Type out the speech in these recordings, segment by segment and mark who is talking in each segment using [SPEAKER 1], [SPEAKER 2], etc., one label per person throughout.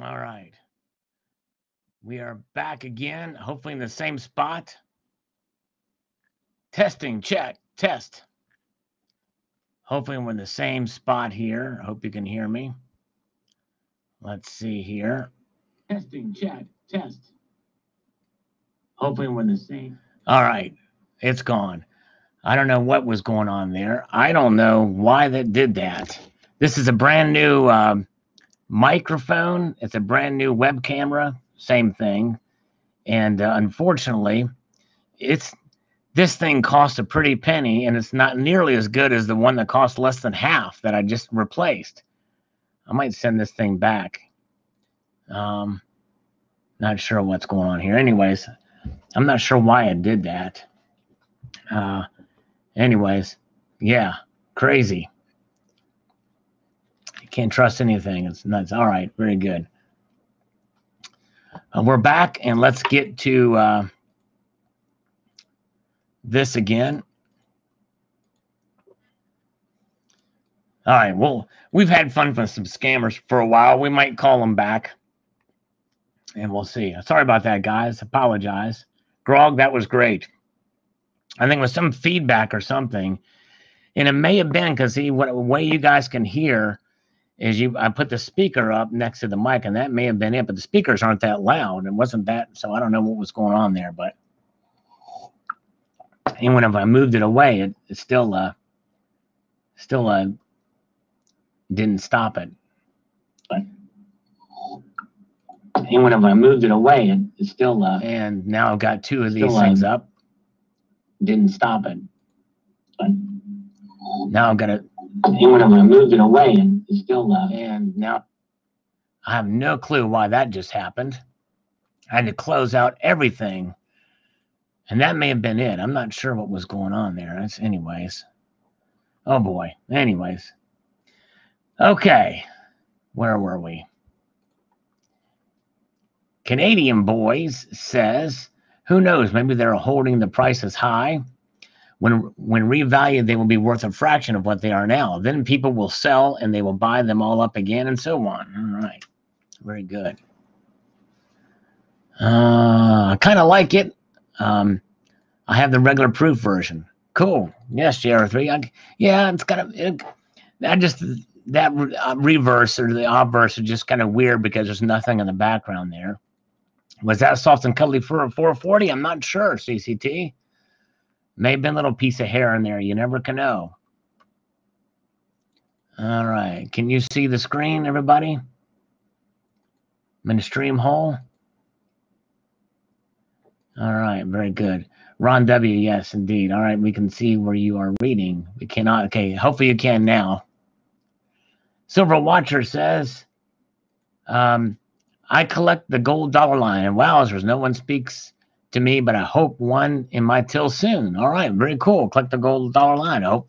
[SPEAKER 1] All right. We are back again, hopefully in the same spot. Testing, check, test. Hopefully we're in the same spot here. Hope you can hear me. Let's see here. Testing, check, test. Hopefully we're in the same. All right. It's gone. I don't know what was going on there. I don't know why that did that. This is a brand new um, microphone. It's a brand new web camera. Same thing. And uh, unfortunately, it's this thing costs a pretty penny, and it's not nearly as good as the one that cost less than half that I just replaced. I might send this thing back. Um, not sure what's going on here. Anyways, I'm not sure why I did that. Uh, anyways, yeah, crazy. Can't trust anything. It's nuts. All right, very good. Uh, we're back, and let's get to uh, this again. All right. Well, we've had fun with some scammers for a while. We might call them back, and we'll see. Sorry about that, guys. Apologize. Grog, that was great. I think it was some feedback or something, and it may have been because he what way you guys can hear is you I put the speaker up next to the mic, and that may have been it. But the speakers aren't that loud, and wasn't that so? I don't know what was going on there, but even if I moved it away, it, it still uh still uh didn't stop it. But even if I moved it away, it, it still uh and now I've got two of these still, things uh, up. Didn't stop it. But now I've got to even if I moved it away, it, still uh and now I have no clue why that just happened. I had to close out everything and that may have been it. I'm not sure what was going on there. That's, anyways. Oh boy. Anyways. Okay. Where were we? Canadian Boys says, who knows? Maybe they're holding the prices high. When when revalued, they will be worth a fraction of what they are now. Then people will sell and they will buy them all up again and so on. All right. Very good. Uh, I kind of like it. Um, I have the regular proof version. Cool. Yes, JR3. I, yeah, it's kind of. It, I just that uh, reverse or the obverse is just kind of weird because there's nothing in the background there. Was that soft and cuddly for a 440? I'm not sure. CCT. May have been a little piece of hair in there. You never can know. All right. Can you see the screen, everybody? I'm in the stream hole. All right, very good. Ron W, yes, indeed. All right, we can see where you are reading. We cannot. Okay, hopefully you can now. Silver Watcher says, um, I collect the gold dollar line. And wowzers, no one speaks to me, but I hope one in my till soon. All right, very cool. Click the gold dollar line. I hope.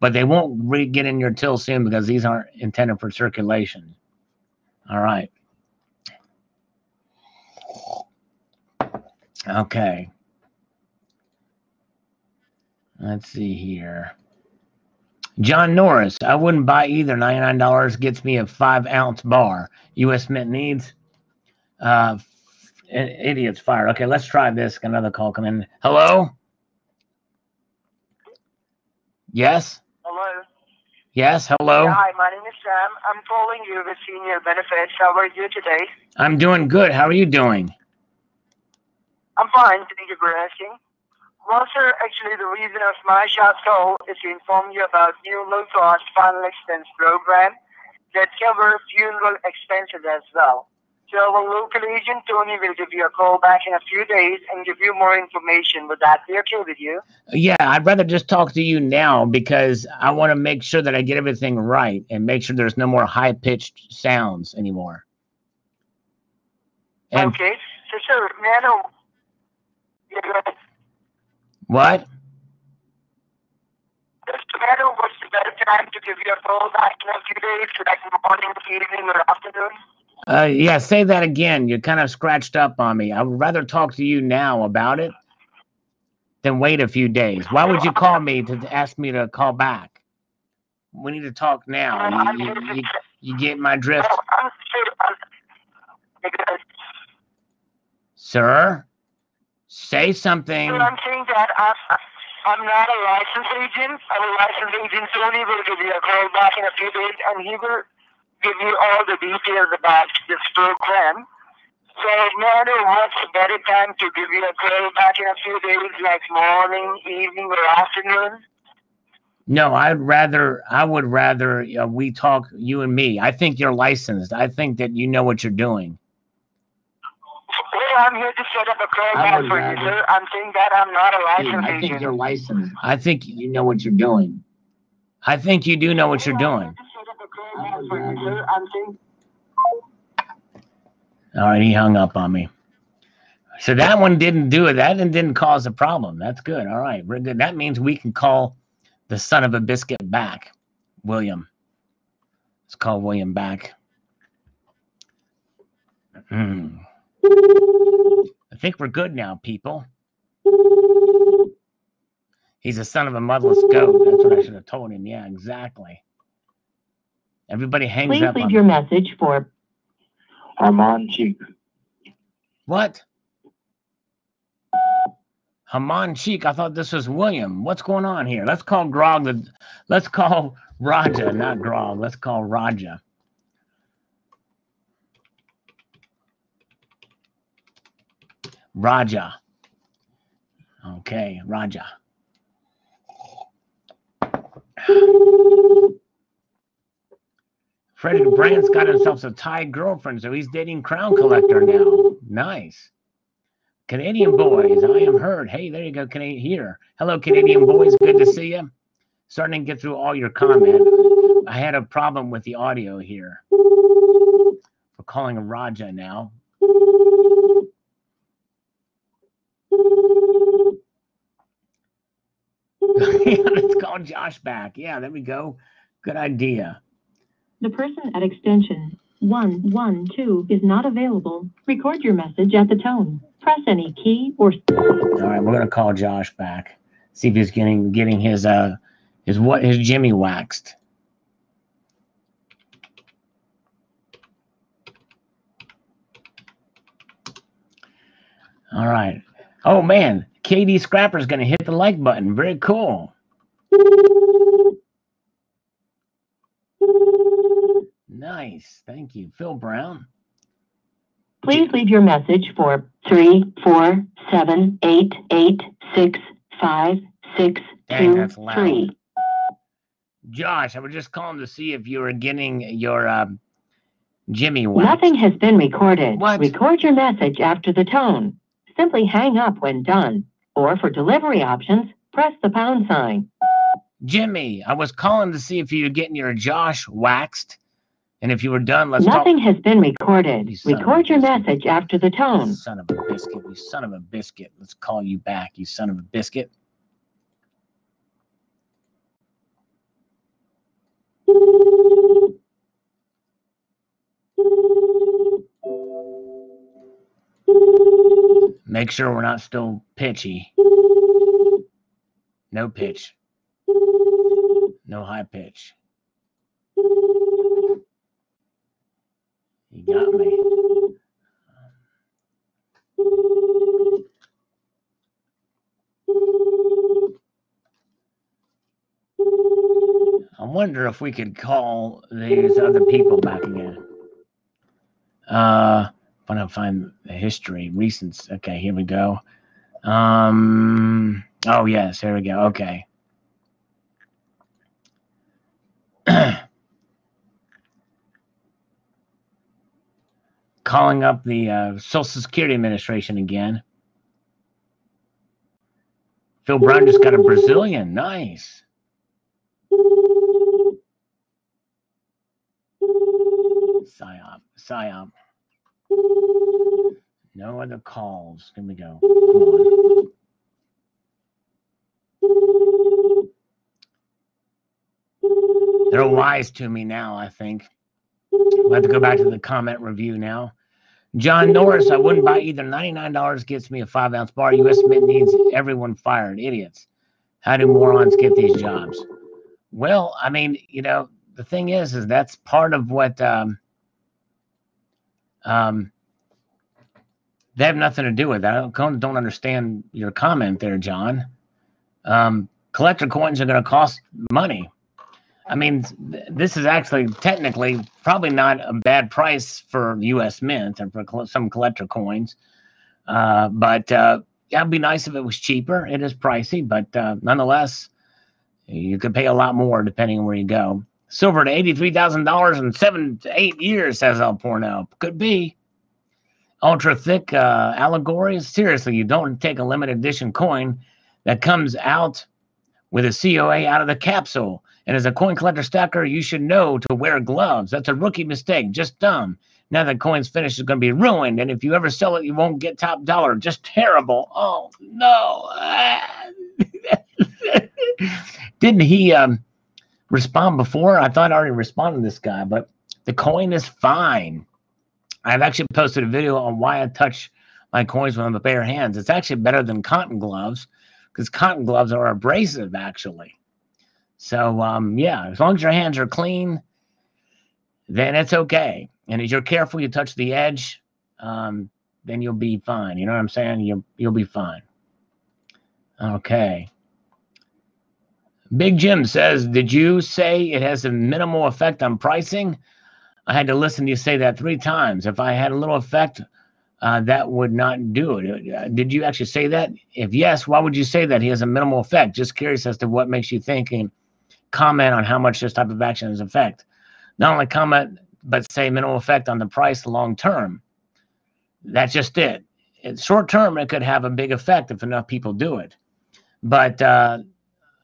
[SPEAKER 1] But they won't get in your till soon because these aren't intended for circulation. All right. Okay. Let's see here. John Norris, I wouldn't buy either. $99 gets me a five ounce bar. US Mint needs. Uh, idiots fired. Okay, let's try this. Another call come in. Hello? Yes?
[SPEAKER 2] Hello?
[SPEAKER 1] Yes, hello?
[SPEAKER 2] Yeah, hi, my name is Sam. I'm calling you with senior benefits. How are you today?
[SPEAKER 1] I'm doing good. How are you doing?
[SPEAKER 2] I'm fine. Thank you for asking. Well, sir, actually, the reason of my short call is to inform you about new low-cost final expense program that covers funeral expenses as well. So our local agent, Tony, will give you a call back in a few days and give you more information. Would that be okay with you?
[SPEAKER 1] Yeah, I'd rather just talk to you now because I want to make sure that I get everything right and make sure there's no more high-pitched sounds anymore.
[SPEAKER 2] And okay. So, sir, may I know... Yeah,
[SPEAKER 1] what?
[SPEAKER 2] Matter what's the better time to give you a call back in a few days, like morning, evening, or afternoon?
[SPEAKER 1] Uh, yeah, say that again. You kind of scratched up on me. I would rather talk to you now about it than wait a few days. Why would you call me to ask me to call back? We need to talk now. You, you, you, you get my drift. Sir, say something.
[SPEAKER 2] I'm saying that I'm, not a licensed agent. I'm a licensed agent. Tony will give you a call back in a few days, and he will give you all the details about this program. So no matter what's a better time to give you a call back in a few days, like morning, evening, or afternoon.
[SPEAKER 1] No, I'd rather, I would rather uh, we talk, you and me. I think you're licensed. I think that you know what you're doing.
[SPEAKER 2] Well, I'm here to set up a call
[SPEAKER 1] I
[SPEAKER 2] back
[SPEAKER 1] would
[SPEAKER 2] for you,
[SPEAKER 1] rather-
[SPEAKER 2] sir. I'm saying that I'm not a licensed
[SPEAKER 1] I think
[SPEAKER 2] agent.
[SPEAKER 1] you're licensed. I think you know what you're doing. I think you do know what you're doing. All right, he hung up on me. So that one didn't do it. That didn't cause a problem. That's good. All right, we're good. That means we can call the son of a biscuit back, William. Let's call William back. Hmm. I think we're good now, people. He's a son of a motherless goat. That's what I should have told him. Yeah, exactly. Everybody hangs
[SPEAKER 3] Please
[SPEAKER 1] up
[SPEAKER 3] leave
[SPEAKER 1] on
[SPEAKER 3] your message for
[SPEAKER 4] Armand Cheek.
[SPEAKER 1] What? Haman Sheik. I thought this was William. What's going on here? Let's call Grog the. Let's call Raja, not Grog. Let's call Raja. Raja. Okay, Raja. Freddie Brandt's got himself a Thai girlfriend, so he's dating Crown Collector now. Nice. Canadian boys, I am heard. Hey, there you go, Canadian here. Hello, Canadian boys. Good to see you. Starting to get through all your comment. I had a problem with the audio here. We're calling a Raja now. Let's call Josh back. Yeah, there we go. Good idea.
[SPEAKER 3] The person at extension 112 is not available. Record your message at the tone. Press any key or
[SPEAKER 1] All right, we're gonna call Josh back. See if he's getting getting his uh his what his Jimmy waxed. All right. Oh man, KD Scrapper's gonna hit the like button. Very cool. Nice. Thank you. Phil Brown.
[SPEAKER 3] please leave your message for 3478865
[SPEAKER 1] that's loud. Josh, I was just calling to see if you were getting your um, Jimmy wax.
[SPEAKER 3] Nothing has been recorded.
[SPEAKER 1] What?
[SPEAKER 3] Record your message after the tone. Simply hang up when done. Or for delivery options, press the pound sign.
[SPEAKER 1] Jimmy, I was calling to see if you were getting your Josh waxed. And if you were done, let's
[SPEAKER 3] Nothing has been recorded.
[SPEAKER 1] You son of a
[SPEAKER 3] Record your message after the tone.
[SPEAKER 1] You son of a biscuit. You son of a biscuit. Let's call you back, you son of a biscuit. Make sure we're not still pitchy. No pitch. No high pitch. You got me. I wonder if we could call these other people back again. Uh, when I find the history, recent. Okay, here we go. Um. Oh yes, here we go. Okay. Calling up the uh, Social Security Administration again. Phil Brown just got a Brazilian. Nice. Psyop. Psyop. No other calls. Here we go. They're wise to me now, I think. We'll have to go back to the comment review now. John Norris, I wouldn't buy either. $99 gets me a five ounce bar. U.S. Mint needs everyone fired. Idiots. How do morons get these jobs? Well, I mean, you know, the thing is, is that's part of what um, um, they have nothing to do with that. I don't, don't understand your comment there, John. Um, collector coins are going to cost money. I mean, th- this is actually technically probably not a bad price for U.S. Mint and for col- some collector coins. Uh, but uh, yeah, it'd be nice if it was cheaper. It is pricey, but uh, nonetheless, you could pay a lot more depending on where you go. Silver to eighty-three thousand dollars in seven to eight years, says El Porno. Could be. Ultra thick uh, allegories. Seriously, you don't take a limited edition coin that comes out with a COA out of the capsule. And as a coin collector stacker, you should know to wear gloves. That's a rookie mistake, just dumb. Now that coin's finished, it's going to be ruined. And if you ever sell it, you won't get top dollar. Just terrible. Oh, no. Didn't he um, respond before? I thought I already responded to this guy, but the coin is fine. I've actually posted a video on why I touch my coins with my bare hands. It's actually better than cotton gloves because cotton gloves are abrasive, actually. So, um, yeah, as long as your hands are clean, then it's okay. And as you're careful, you touch the edge, um, then you'll be fine. You know what I'm saying? You'll you'll be fine. Okay. Big Jim says, "Did you say it has a minimal effect on pricing?" I had to listen to you say that three times. If I had a little effect, uh, that would not do it. Did you actually say that? If yes, why would you say that he has a minimal effect? Just curious as to what makes you think and comment on how much this type of action is effect. Not only comment, but say minimal effect on the price long term. That's just it. it short term, it could have a big effect if enough people do it. But uh,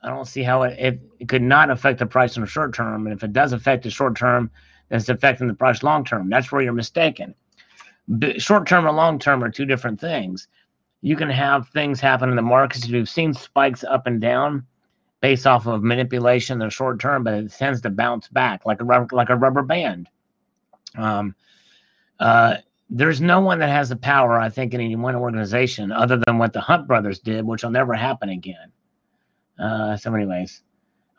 [SPEAKER 1] I don't see how it, it, it could not affect the price in the short term. And if it does affect the short term, then it's affecting the price long term. That's where you're mistaken short term and long term are two different things. You can have things happen in the markets. You've seen spikes up and down based off of manipulation in the short term, but it tends to bounce back like a rubber, like a rubber band. Um, uh, there's no one that has the power, I think, in any one organization other than what the Hunt brothers did, which will never happen again. Uh, so, anyways,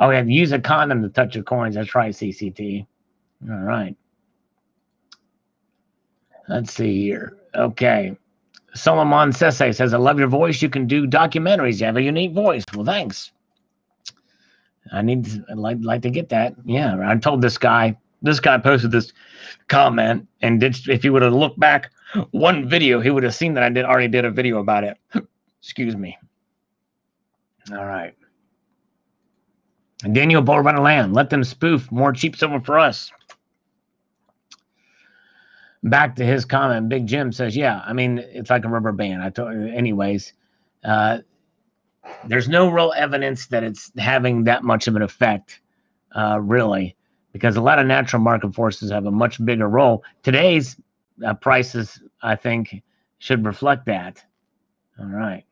[SPEAKER 1] oh, yeah, use a condom to touch your coins. That's right, CCT. All right. Let's see here. Okay. Solomon Sese says, I love your voice. You can do documentaries. You have a unique voice. Well, thanks. I need like, like to get that. Yeah. I told this guy, this guy posted this comment, and did, if he would have looked back one video, he would have seen that I did already did a video about it. Excuse me. All right. Daniel Bullrunner Land, let them spoof more cheap silver for us back to his comment, Big Jim says, "Yeah, I mean, it's like a rubber band." I told, anyways. Uh, there's no real evidence that it's having that much of an effect, uh, really, because a lot of natural market forces have a much bigger role. Today's uh, prices, I think, should reflect that. All right.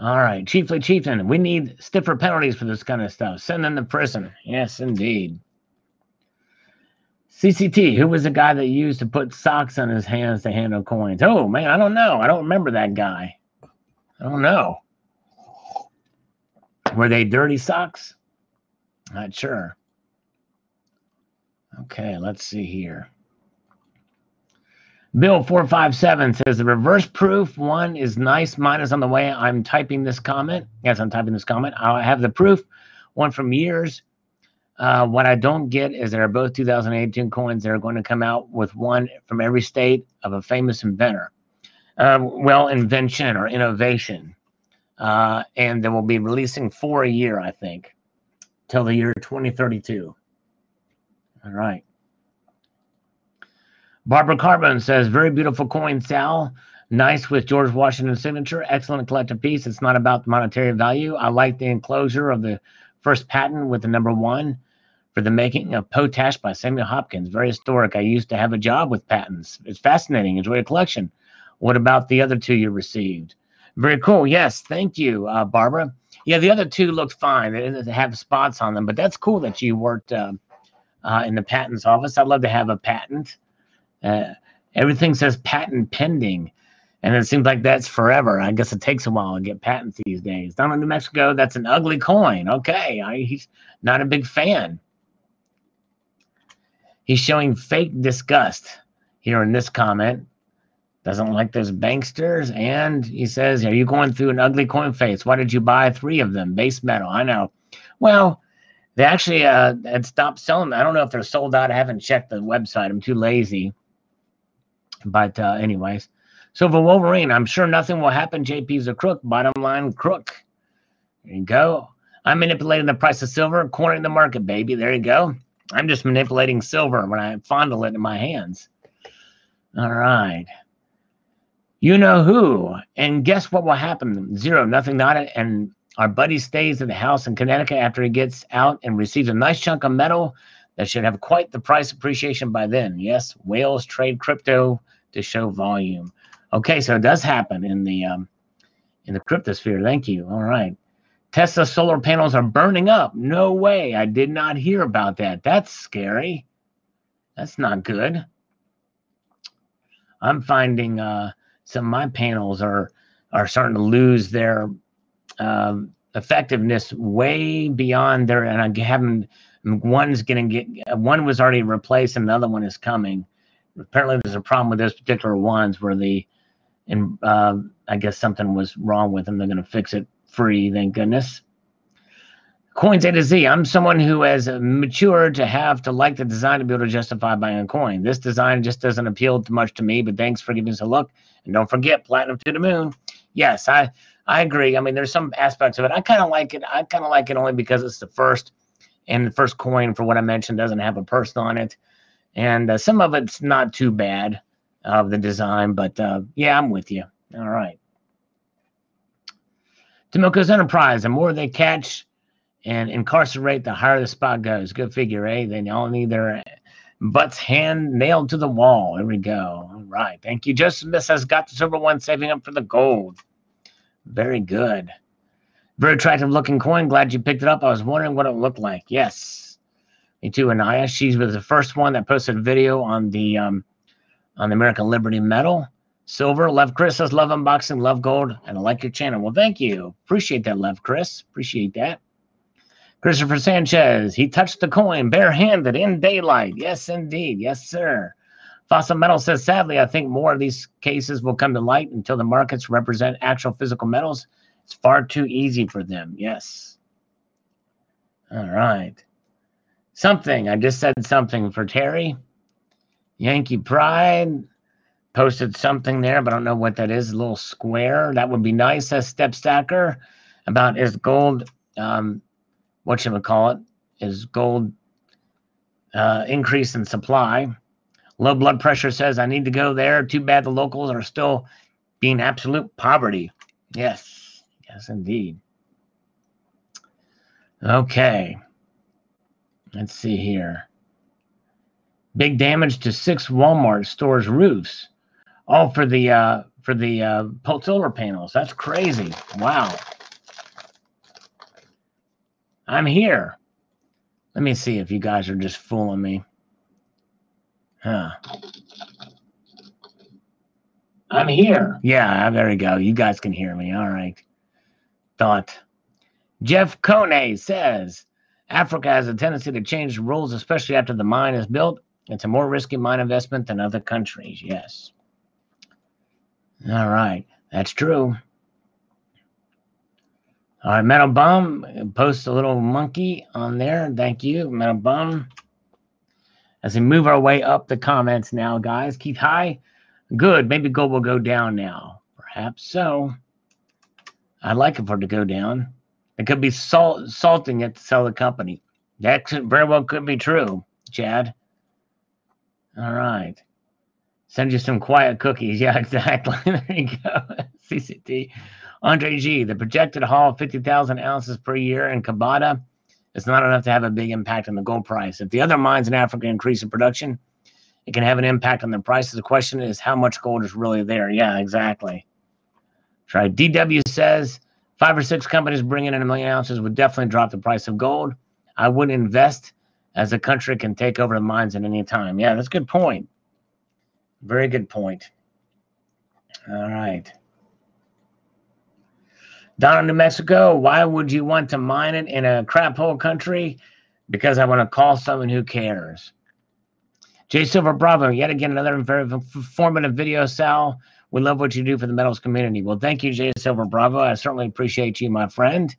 [SPEAKER 1] All right, Chiefly Chieftain, we need stiffer penalties for this kind of stuff. Send them to prison. Yes, indeed. CCT, who was the guy that used to put socks on his hands to handle coins? Oh man, I don't know. I don't remember that guy. I don't know. Were they dirty socks? Not sure. Okay, let's see here. Bill four five seven says the reverse proof one is nice. Mine is on the way. I'm typing this comment. Yes, I'm typing this comment. I have the proof one from years uh, what I don't get is there are both 2018 coins that are going to come out with one from every state of a famous inventor. Uh, well, invention or innovation. Uh, and they will be releasing four a year, I think, till the year 2032. All right. Barbara Carbon says, very beautiful coin, Sal. Nice with George Washington's signature. Excellent collector piece. It's not about the monetary value. I like the enclosure of the first patent with the number one for the making of Potash by Samuel Hopkins. Very historic. I used to have a job with patents. It's fascinating. Enjoy a collection. What about the other two you received? Very cool. Yes, thank you, uh, Barbara. Yeah, the other two looked fine. They have spots on them, but that's cool that you worked uh, uh, in the patents office. I'd love to have a patent. Uh, everything says patent pending, and it seems like that's forever. I guess it takes a while to get patents these days. Down in New Mexico, that's an ugly coin. Okay, I, he's not a big fan. He's showing fake disgust. here in this comment. Doesn't like those banksters. And he says, Are you going through an ugly coin face? Why did you buy three of them? Base metal. I know. Well, they actually uh, had stopped selling. I don't know if they're sold out. I haven't checked the website. I'm too lazy. But, uh, anyways, Silver Wolverine. I'm sure nothing will happen. JP's a crook. Bottom line, crook. There you go. I'm manipulating the price of silver, cornering the market, baby. There you go. I'm just manipulating silver when I fondle it in my hands. All right. You know who. And guess what will happen? Zero, nothing, not it. And our buddy stays at the house in Connecticut after he gets out and receives a nice chunk of metal that should have quite the price appreciation by then. Yes, whales trade crypto to show volume. Okay, so it does happen in the um, in the cryptosphere. Thank you. All right. Tesla solar panels are burning up. No way. I did not hear about that. That's scary. That's not good. I'm finding uh, some of my panels are are starting to lose their um, effectiveness way beyond their, and I haven't. One's going to get one was already replaced, and another one is coming. Apparently, there's a problem with those particular ones where the, and uh, I guess something was wrong with them. They're going to fix it free, thank goodness. Coins A to Z. I'm someone who has matured to have to like the design to be able to justify buying a coin. This design just doesn't appeal too much to me, but thanks for giving us a look. And don't forget, platinum to the moon. Yes, I I agree. I mean, there's some aspects of it. I kind of like it. I kind of like it only because it's the first, and the first coin for what I mentioned doesn't have a person on it, and uh, some of it's not too bad of the design. But uh, yeah, I'm with you. All right. Tomiko's Enterprise. The more they catch and incarcerate, the higher the spot goes. Good figure, eh? They all need their butts hand nailed to the wall. There we go. All right. Thank you. Joseph Smith has got the silver one, saving up for the gold. Very good. Very attractive looking coin. Glad you picked it up. I was wondering what it looked like. Yes. Me too, Anaya. She was the first one that posted a video on the um, on the American Liberty Medal. Silver. Love Chris says love unboxing, love gold, and I like your channel. Well, thank you. Appreciate that, love Chris. Appreciate that. Christopher Sanchez, he touched the coin barehanded in daylight. Yes, indeed. Yes, sir. Fossil Metal says, sadly, I think more of these cases will come to light until the markets represent actual physical metals. It's far too easy for them. Yes. All right. Something. I just said something for Terry. Yankee Pride posted something there, but I don't know what that is. A little square. That would be nice, says Step Stacker, about is gold um, what should we call it? Is gold uh, increase in supply. Low blood pressure says, I need to go there. Too bad the locals are still being absolute poverty. Yes, yes, indeed. Okay. Let's see here. Big damage to six Walmart stores' roofs, all for the uh, for the uh, solar panels. That's crazy. Wow. I'm here. Let me see if you guys are just fooling me. Huh. I'm here. Yeah, there we go. You guys can hear me. All right. Thought. Jeff Kone says Africa has a tendency to change rules, especially after the mine is built. It's a more risky mine investment than other countries. Yes. All right. That's true. All right, Metal Bum, post a little monkey on there. Thank you, Metal Bum. As we move our way up the comments now, guys, Keith high. Good. Maybe gold will go down now. Perhaps so. I'd like it for it to go down. It could be salt, salting it to sell the company. That very well could be true, Chad. All right. Send you some quiet cookies. Yeah, exactly. there you go. CCT. Andre G, the projected haul of 50,000 ounces per year in Kobada is not enough to have a big impact on the gold price. If the other mines in Africa increase in production, it can have an impact on the price. The question is how much gold is really there. Yeah, exactly. Try DW says five or six companies bringing in a million ounces would definitely drop the price of gold. I wouldn't invest as a country can take over the mines at any time. Yeah, that's a good point. Very good point. All right. Down in New Mexico, why would you want to mine it in a crap hole country? Because I want to call someone who cares. Jay Silver Bravo, yet again, another very informative video, Sal. We love what you do for the metals community. Well, thank you, Jay Silver Bravo. I certainly appreciate you, my friend.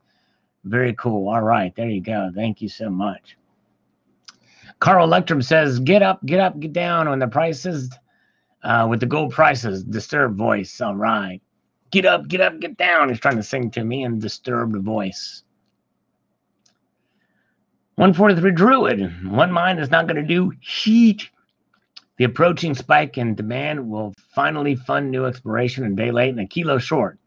[SPEAKER 1] Very cool. All right, there you go. Thank you so much. Carl Electrum says, "Get up, get up, get down on the prices, uh, with the gold prices." Disturbed voice. All right, get up, get up, get down. He's trying to sing to me in a disturbed voice. 143 Druid. One mine is not going to do heat. The approaching spike in demand will finally fund new exploration a day late and a kilo short.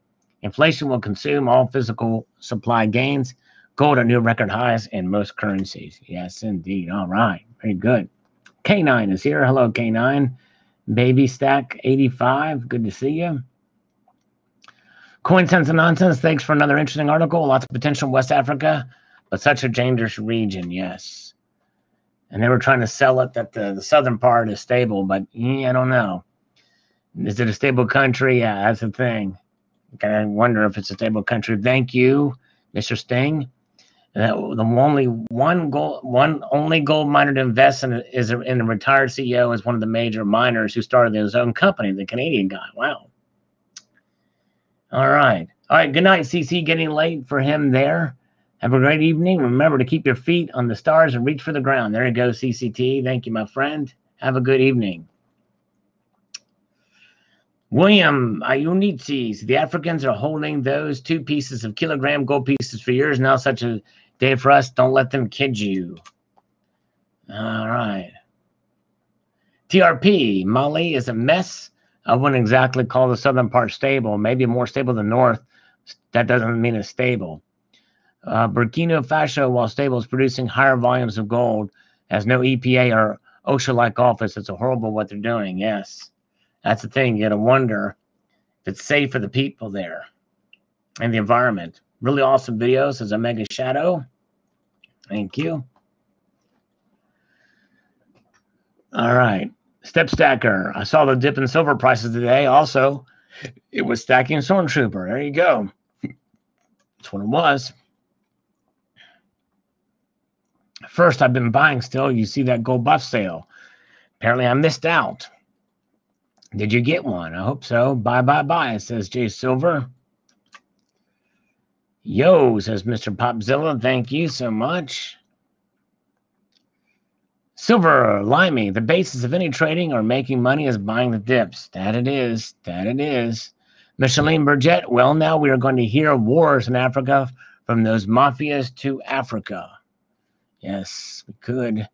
[SPEAKER 1] Inflation will consume all physical supply gains. Gold at new record highs in most currencies. Yes, indeed. All right. Very good. K9 is here. Hello, K9. Baby Stack 85. Good to see you. Coin Sense and Nonsense. Thanks for another interesting article. Lots of potential in West Africa, but such a dangerous region. Yes. And they were trying to sell it that the, the southern part is stable, but yeah, I don't know. Is it a stable country? Yeah, that's the thing. I wonder if it's a stable country. Thank you, Mr. Sting. That the only one gold, one only gold miner to invest in is in a retired CEO is one of the major miners who started his own company, the Canadian guy. Wow. All right. All right. Good night, CC. Getting late for him there. Have a great evening. Remember to keep your feet on the stars and reach for the ground. There you go, CCT. Thank you, my friend. Have a good evening. William Ayunitzis, the Africans are holding those two pieces of kilogram gold pieces for years now, such a day for us. Don't let them kid you. All right. TRP, Mali is a mess. I wouldn't exactly call the southern part stable, maybe more stable than north. That doesn't mean it's stable. Uh, Burkina Faso, while stable, is producing higher volumes of gold, has no EPA or OSHA like office. It's a horrible what they're doing. Yes. That's the thing. You got to wonder if it's safe for the people there and the environment. Really awesome videos as Omega Shadow. Thank you. All right. Step Stacker. I saw the dip in silver prices today. Also, it was stacking Stormtrooper. There you go. That's what it was. First, I've been buying still. You see that gold buff sale. Apparently, I missed out. Did you get one? I hope so. Bye, bye, bye, says Jay Silver. Yo, says Mr. Popzilla. Thank you so much. Silver, limey, the basis of any trading or making money is buying the dips. That it is. That it is. Micheline Burgett, well, now we are going to hear wars in Africa from those mafias to Africa. Yes, we could.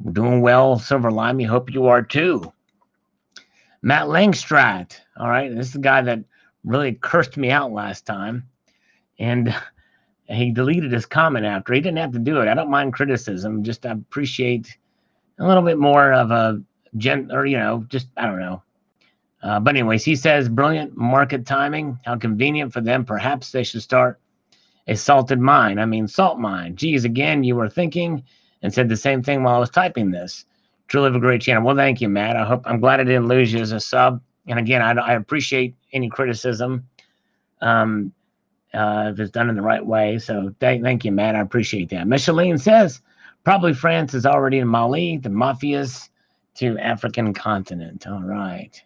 [SPEAKER 1] We're doing well, Silver Limey. Hope you are too. Matt Langstrat. All right. This is the guy that really cursed me out last time. And he deleted his comment after. He didn't have to do it. I don't mind criticism. Just I appreciate a little bit more of a gent or, you know, just, I don't know. Uh, but, anyways, he says brilliant market timing. How convenient for them. Perhaps they should start a salted mine. I mean, salt mine. Geez, again, you were thinking and said the same thing while I was typing this truly have a great channel. Well, thank you, Matt. I hope I'm glad I didn't lose you as a sub. And again, I, I appreciate any criticism um, uh, if it's done in the right way. So th- thank you, Matt. I appreciate that. Micheline says probably France is already in Mali, the mafias to African continent. All right.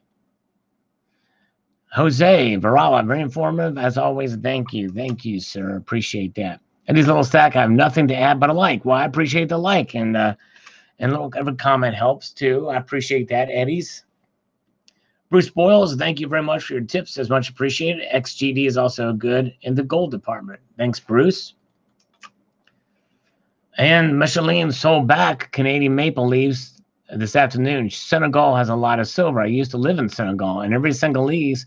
[SPEAKER 1] Jose Varala, very informative as always. Thank you, thank you, sir. Appreciate that. And these little stack, I have nothing to add but a like. Well, I appreciate the like and. uh and little every comment helps too. I appreciate that, Eddie's. Bruce Boyles, thank you very much for your tips. As much appreciated. XGD is also good in the gold department. Thanks, Bruce. And Micheline sold back Canadian maple leaves this afternoon. Senegal has a lot of silver. I used to live in Senegal, and every Senegalese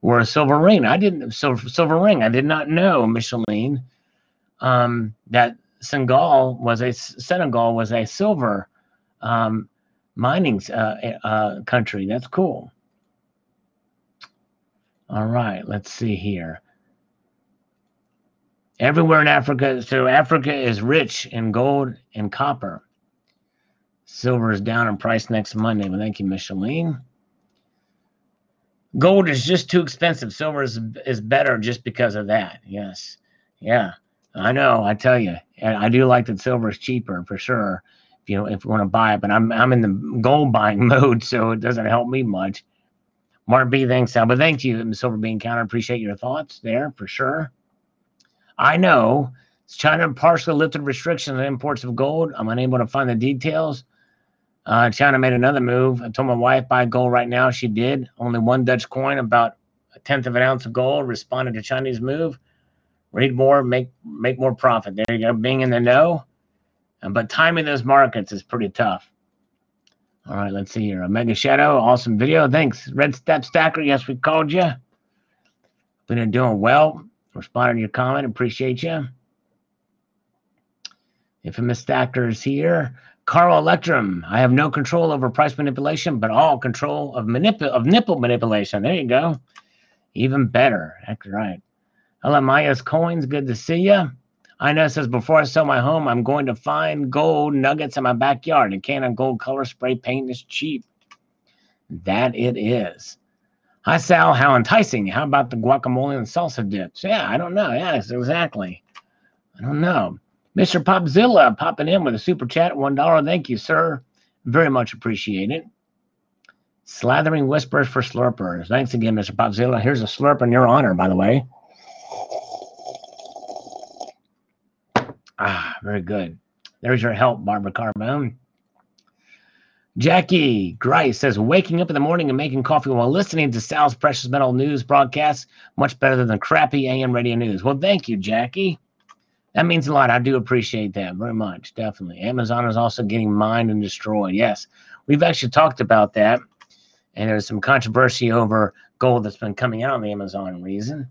[SPEAKER 1] wore a silver ring. I didn't silver silver ring. I did not know Micheline um, that Senegal was a Senegal was a silver um, mining uh, uh, country. That's cool. All right, let's see here. Everywhere in Africa, so Africa is rich in gold and copper. Silver is down in price next Monday. Well, thank you, Micheline. Gold is just too expensive. Silver is, is better just because of that. Yes. Yeah. I know. I tell you. I do like that silver is cheaper for sure If you know if you want to buy it. But I'm I'm in the gold buying mode, so it doesn't help me much. Mark B, thanks, Sal. But thank you, Silver Bean Counter. Appreciate your thoughts there for sure. I know China partially lifted restrictions on imports of gold. I'm unable to find the details. Uh, China made another move. I told my wife buy gold right now. She did. Only one Dutch coin, about a tenth of an ounce of gold, responded to Chinese move. Read more, make make more profit. There you go, being in the know. But timing those markets is pretty tough. All right, let's see here. Omega Shadow, awesome video. Thanks. Red Step Stacker, yes, we called you. Been doing well. Responded to your comment. Appreciate you. Infamous Stacker is here. Carl Electrum. I have no control over price manipulation, but all control of manip- of nipple manipulation. There you go. Even better. That's right. Maya's Coins. Good to see you. I know it says before I sell my home, I'm going to find gold nuggets in my backyard. A can of gold color spray paint is cheap. That it is. Hi, Sal. How enticing. How about the guacamole and salsa dips? Yeah, I don't know. Yes, exactly. I don't know. Mr. Popzilla popping in with a super chat, $1. Thank you, sir. Very much appreciated. Slathering whispers for slurpers. Thanks again, Mr. Popzilla. Here's a slurp in your honor, by the way. Ah, very good. There's your help, Barbara Carbone. Jackie Grice says, waking up in the morning and making coffee while listening to Sal's Precious Metal News broadcast, much better than crappy AM radio news. Well, thank you, Jackie. That means a lot. I do appreciate that very much. Definitely. Amazon is also getting mined and destroyed. Yes. We've actually talked about that. And there's some controversy over gold that's been coming out on the Amazon reason.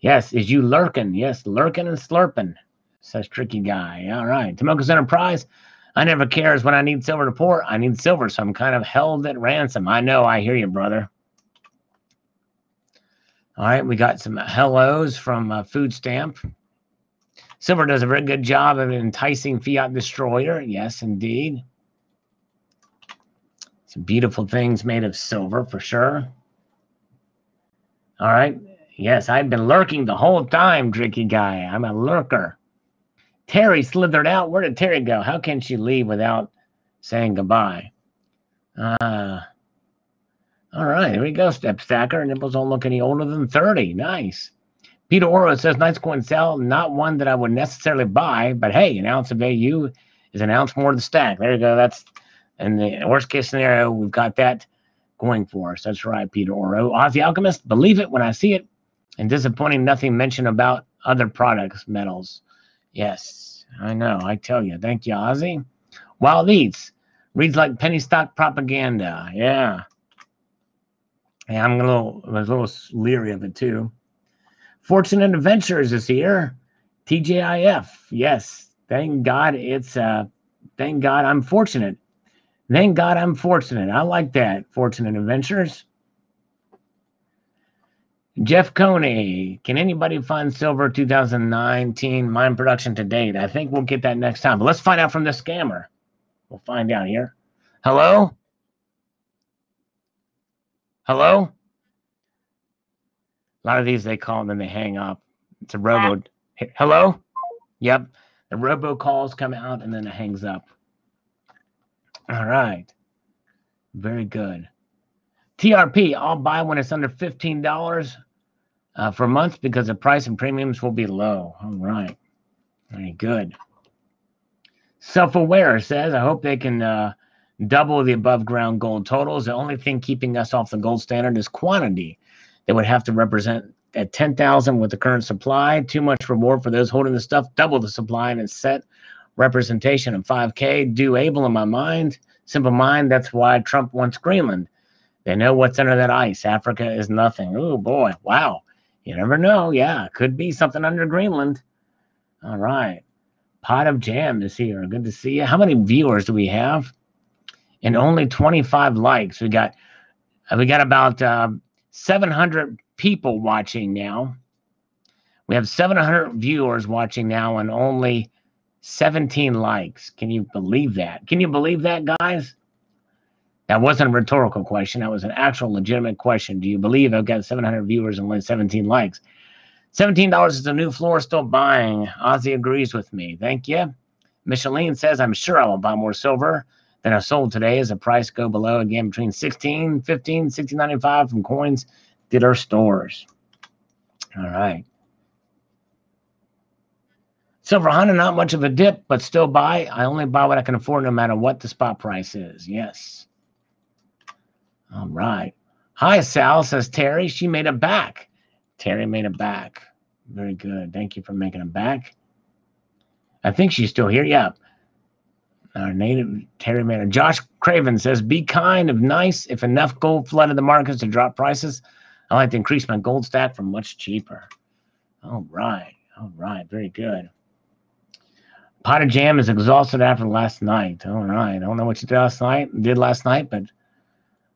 [SPEAKER 1] Yes. Is you lurking? Yes. Lurking and slurping. Says tricky guy. All right. Tomoka's Enterprise. I never cares when I need silver to pour. I need silver, so I'm kind of held at ransom. I know. I hear you, brother. All right. We got some hellos from uh, Food Stamp. Silver does a very good job of enticing Fiat Destroyer. Yes, indeed. Some beautiful things made of silver for sure. All right. Yes, I've been lurking the whole time, tricky guy. I'm a lurker. Terry slithered out. Where did Terry go? How can she leave without saying goodbye? Uh, all right, here we go, Step Stacker. Nipples don't look any older than 30. Nice. Peter Oro says, nice coin sell. Not one that I would necessarily buy, but hey, an ounce of AU is an ounce more to the stack. There you go. That's in the worst case scenario, we've got that going for us. That's right, Peter Oro. Aussie Alchemist, believe it when I see it. And disappointing, nothing mentioned about other products, metals. Yes, I know. I tell you. Thank you, Ozzy. Wild Eats reads like penny stock propaganda. Yeah. Yeah, I'm a little, I was a little leery of it too. Fortunate Adventures is here. TJIF. Yes. Thank God it's uh thank God I'm fortunate. Thank God I'm fortunate. I like that. Fortunate Adventures. Jeff Coney, can anybody find silver 2019 mine production to date? I think we'll get that next time. But let's find out from the scammer. We'll find out here. Hello? Hello? A lot of these they call and then they hang up. It's a robo. Hello? Yep. The robo calls come out and then it hangs up. All right. Very good. TRP, I'll buy when it's under $15 uh, for a month because the price and premiums will be low. All right. Very good. Self aware says, I hope they can uh, double the above ground gold totals. The only thing keeping us off the gold standard is quantity. They would have to represent at 10,000 with the current supply. Too much reward for those holding the stuff, double the supply, and it's set representation of 5K. Do able in my mind, simple mind. That's why Trump wants Greenland. They know what's under that ice. Africa is nothing. Oh boy, wow. You never know. Yeah, could be something under Greenland. All right. Pot of Jam is here. Good to see you. How many viewers do we have? And only 25 likes. We got we got about uh, 700 people watching now. We have 700 viewers watching now and only 17 likes. Can you believe that? Can you believe that, guys? That wasn't a rhetorical question. That was an actual legitimate question. Do you believe I've got 700 viewers and only 17 likes? $17 is a new floor still buying. Ozzy agrees with me. Thank you. Micheline says, I'm sure I will buy more silver than I sold today as the price go below again between 16, 15, 16.95 from coins dealer stores. All right. Silver Honda, not much of a dip, but still buy. I only buy what I can afford no matter what the spot price is. Yes. All right. Hi, Sal, says Terry. She made it back. Terry made it back. Very good. Thank you for making it back. I think she's still here. Yeah. Our native Terry made. Josh Craven says, Be kind of nice. If enough gold flooded the markets to drop prices, I like to increase my gold stack for much cheaper. All right. All right. Very good. Pot of jam is exhausted after last night. All right. I don't know what you did last night, did last night, but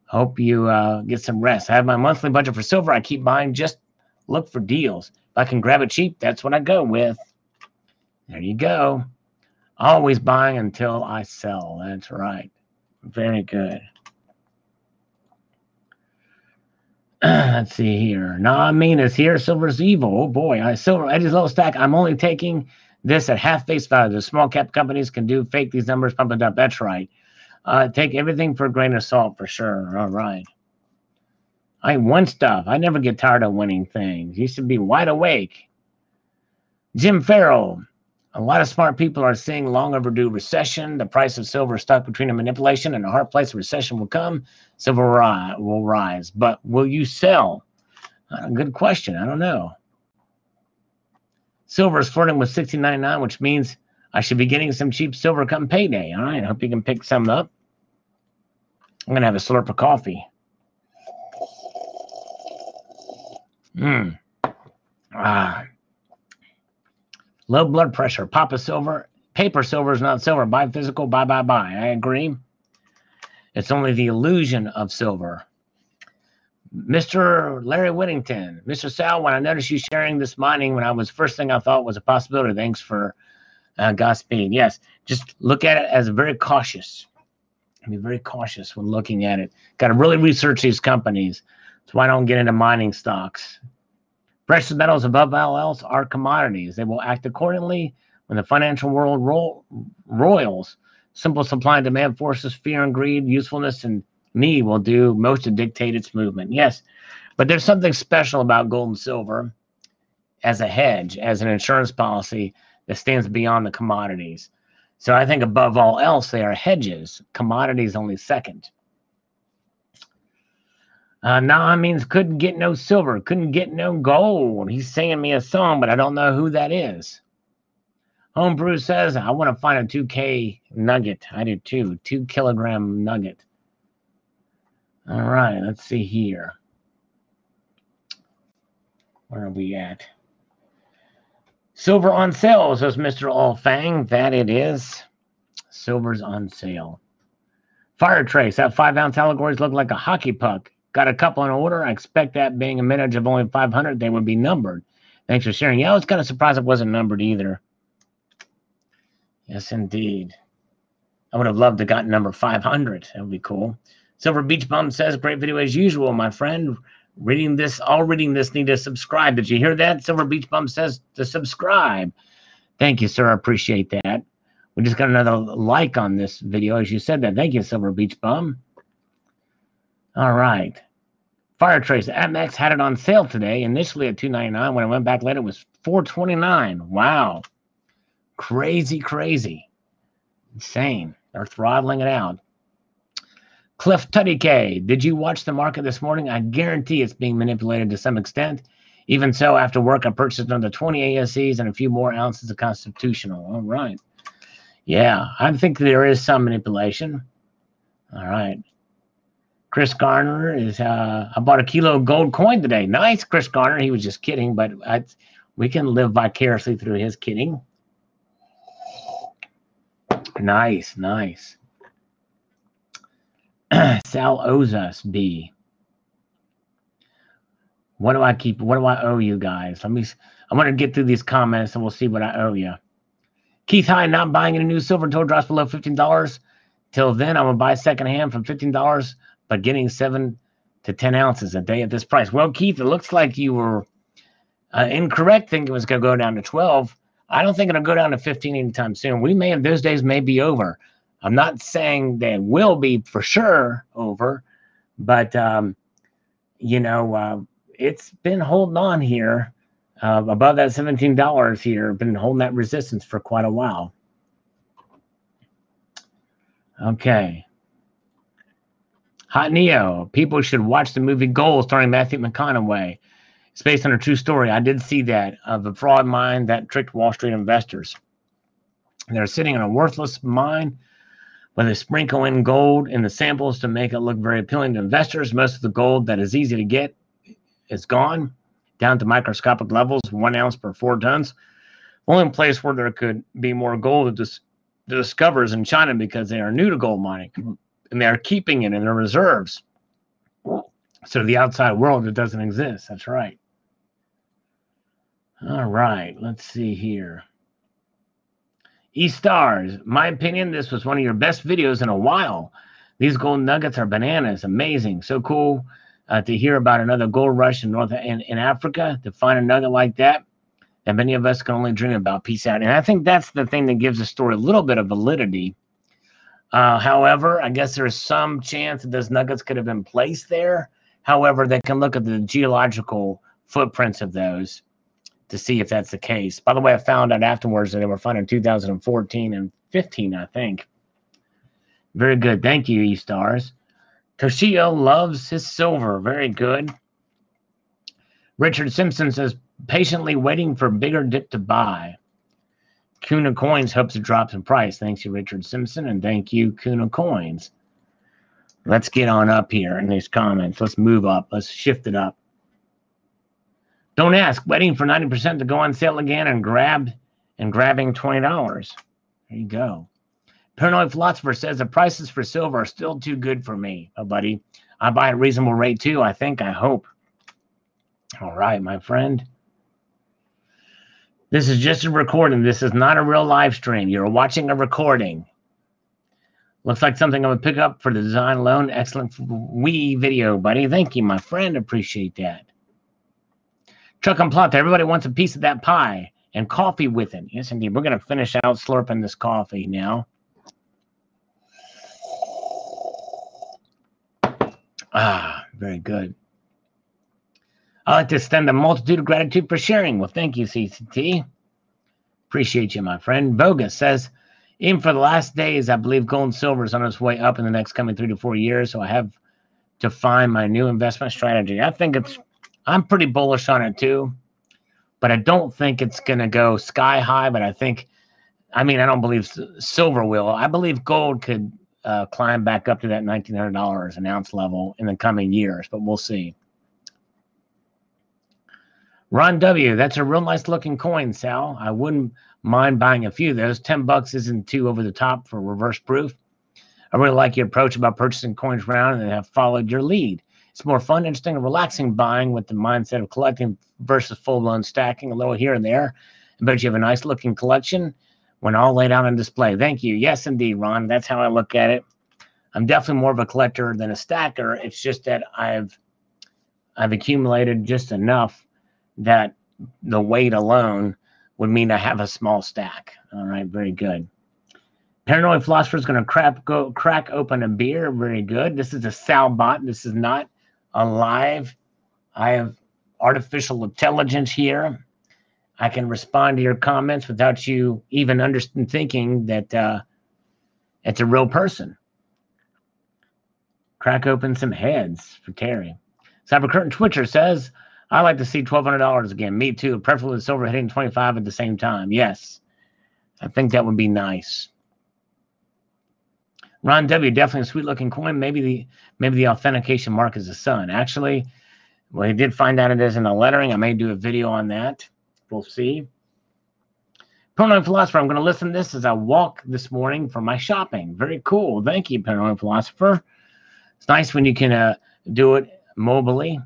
[SPEAKER 1] hope you uh, get some rest. I have my monthly budget for silver. I keep buying, just look for deals. If I can grab it cheap, that's what I go with. There you go. Always buying until I sell. That's right. Very good. Let's see here. Nah, I mean, it's here. Silver's evil. Oh boy, I silver Eddie's low stack. I'm only taking this at half face value. The small cap companies can do fake these numbers, pump it up. That's right. Uh, take everything for a grain of salt for sure. All right. I won stuff. I never get tired of winning things. Used to be wide awake. Jim Farrell. A lot of smart people are seeing long overdue recession. The price of silver stuck between a manipulation and a hard place. Recession will come. Silver will rise. But will you sell? Uh, good question. I don't know. Silver is flirting with 16.99, which means I should be getting some cheap silver come payday. All right. I hope you can pick some up. I'm to have a slurp of coffee. Hmm. Ah. Low blood pressure. Papa silver. Paper silver is not silver. Buy physical. Buy, buy, buy. I agree. It's only the illusion of silver. Mr. Larry Whittington, Mr. Sal, when I noticed you sharing this mining, when I was first thing I thought was a possibility. Thanks for uh. Yes, just look at it as very cautious. Be very cautious when looking at it. Got to really research these companies. That's why I don't get into mining stocks. Precious metals above all else are commodities. They will act accordingly when the financial world ro- royals. Simple supply and demand forces, fear and greed, usefulness and need will do most to dictate its movement. Yes, but there's something special about gold and silver as a hedge, as an insurance policy that stands beyond the commodities. So I think above all else, they are hedges. Commodities only second. Uh, nah means couldn't get no silver, couldn't get no gold. He's singing me a song, but I don't know who that is. Homebrew says, I want to find a 2K nugget. I do too. Two kilogram nugget. All right, let's see here. Where are we at? Silver on sale, says Mr. Allfang. That it is. Silver's on sale. Fire trace. That five ounce allegories look like a hockey puck. Got a couple in order. I expect that being a minute of only 500, they would be numbered. Thanks for sharing. Yeah, I was kind of surprised it wasn't numbered either. Yes, indeed. I would have loved to got number 500. That would be cool. Silver Beach Bum says, great video as usual, my friend. Reading this, all reading this, need to subscribe. Did you hear that? Silver Beach Bum says to subscribe. Thank you, sir. I appreciate that. We just got another like on this video as you said that. Thank you, Silver Beach Bum. All right. Fire Trace APMEX had it on sale today, initially at 299 When I went back later, it was 429 Wow. Crazy, crazy. Insane. They're throttling it out. Cliff Tuddy K, did you watch the market this morning? I guarantee it's being manipulated to some extent. Even so, after work, I purchased another 20 ASCs and a few more ounces of constitutional. All right. Yeah, I think there is some manipulation. All right. Chris Garner is, uh, I bought a kilo of gold coin today. Nice, Chris Garner. He was just kidding, but I, we can live vicariously through his kidding. Nice, nice. Sal owes us B. What do I keep? What do I owe you guys? Let me. I want to get through these comments and we'll see what I owe you. Keith High not buying any new silver until it drops below fifteen dollars. Till then, I'm gonna buy secondhand from fifteen dollars, but getting seven to ten ounces a day at this price. Well, Keith, it looks like you were uh, incorrect thinking it was gonna go down to twelve. I don't think it'll go down to 15 anytime soon. We may have those days may be over. I'm not saying they will be for sure over, but um, you know, uh, it's been holding on here uh, above that $17 here, been holding that resistance for quite a while. Okay. Hot Neo. People should watch the movie Gold starring Matthew McConaughey. It's based on a true story. I did see that of a fraud mine that tricked Wall Street investors. They're sitting on a worthless mine where they sprinkle in gold in the samples to make it look very appealing to investors. Most of the gold that is easy to get is gone down to microscopic levels, one ounce per four tons. Only place where there could be more gold to, dis- to discover is in China because they are new to gold mining and they are keeping it in their reserves. So the outside world, it doesn't exist. That's right. All right, let's see here. E stars, my opinion, this was one of your best videos in a while. These gold nuggets are bananas, amazing, so cool uh, to hear about another gold rush in North in, in Africa. To find a nugget like that, that many of us can only dream about. Peace out, and I think that's the thing that gives the story a little bit of validity. Uh, however, I guess there's some chance that those nuggets could have been placed there. However, they can look at the geological footprints of those to see if that's the case. By the way, I found out afterwards that they were found in 2014 and 15, I think. Very good. Thank you, E Stars. Toshio loves his silver. Very good. Richard Simpson says, patiently waiting for bigger dip to buy. Kuna Coins hopes it drops in price. Thanks you, Richard Simpson, and thank you, Kuna Coins. Let's get on up here in these comments. Let's move up. Let's shift it up. Don't ask. Waiting for 90% to go on sale again and grab and grabbing $20. There you go. Paranoid Philosopher says the prices for silver are still too good for me, oh, buddy. I buy at a reasonable rate too, I think, I hope. All right, my friend. This is just a recording. This is not a real live stream. You're watching a recording. Looks like something going to pick up for the design alone. Excellent wee video, buddy. Thank you, my friend. Appreciate that. Chuck and Plot, everybody wants a piece of that pie and coffee with it. Yes, indeed. We're going to finish out slurping this coffee now. Ah, very good. I'd like to extend a multitude of gratitude for sharing. Well, thank you, CCT. Appreciate you, my friend. Bogus says, even for the last days, I believe gold and silver is on its way up in the next coming three to four years. So I have to find my new investment strategy. I think it's, I'm pretty bullish on it too, but I don't think it's going to go sky high. But I think, I mean, I don't believe silver will. I believe gold could uh, climb back up to that $1,900 an ounce level in the coming years, but we'll see. Ron W, that's a real nice looking coin, Sal. I wouldn't mind buying a few of those. 10 bucks isn't too over the top for reverse proof. I really like your approach about purchasing coins around and have followed your lead. It's more fun, interesting, and relaxing buying with the mindset of collecting versus full blown stacking a little here and there. I bet you have a nice looking collection when all laid out on display. Thank you. Yes, indeed, Ron. That's how I look at it. I'm definitely more of a collector than a stacker. It's just that I've I've accumulated just enough that the weight alone would mean I have a small stack. All right, very good. Paranoid Philosopher is going to crack, go, crack open a beer. Very good. This is a Sal bot. This is not alive. I have artificial intelligence here. I can respond to your comments without you even understanding thinking that uh, it's a real person. Crack open some heads for Terry. Cyber Curtain Twitcher says, I like to see $1,200 again. Me too. Preferably silver hitting 25 at the same time. Yes. I think that would be nice. Ron W. Definitely a sweet looking coin. Maybe the maybe the authentication mark is the sun. Actually, well, he did find out it is in the lettering. I may do a video on that. We'll see. Paranoid Philosopher, I'm going to listen to this as I walk this morning for my shopping. Very cool. Thank you, Paranoid Philosopher. It's nice when you can uh, do it mobily.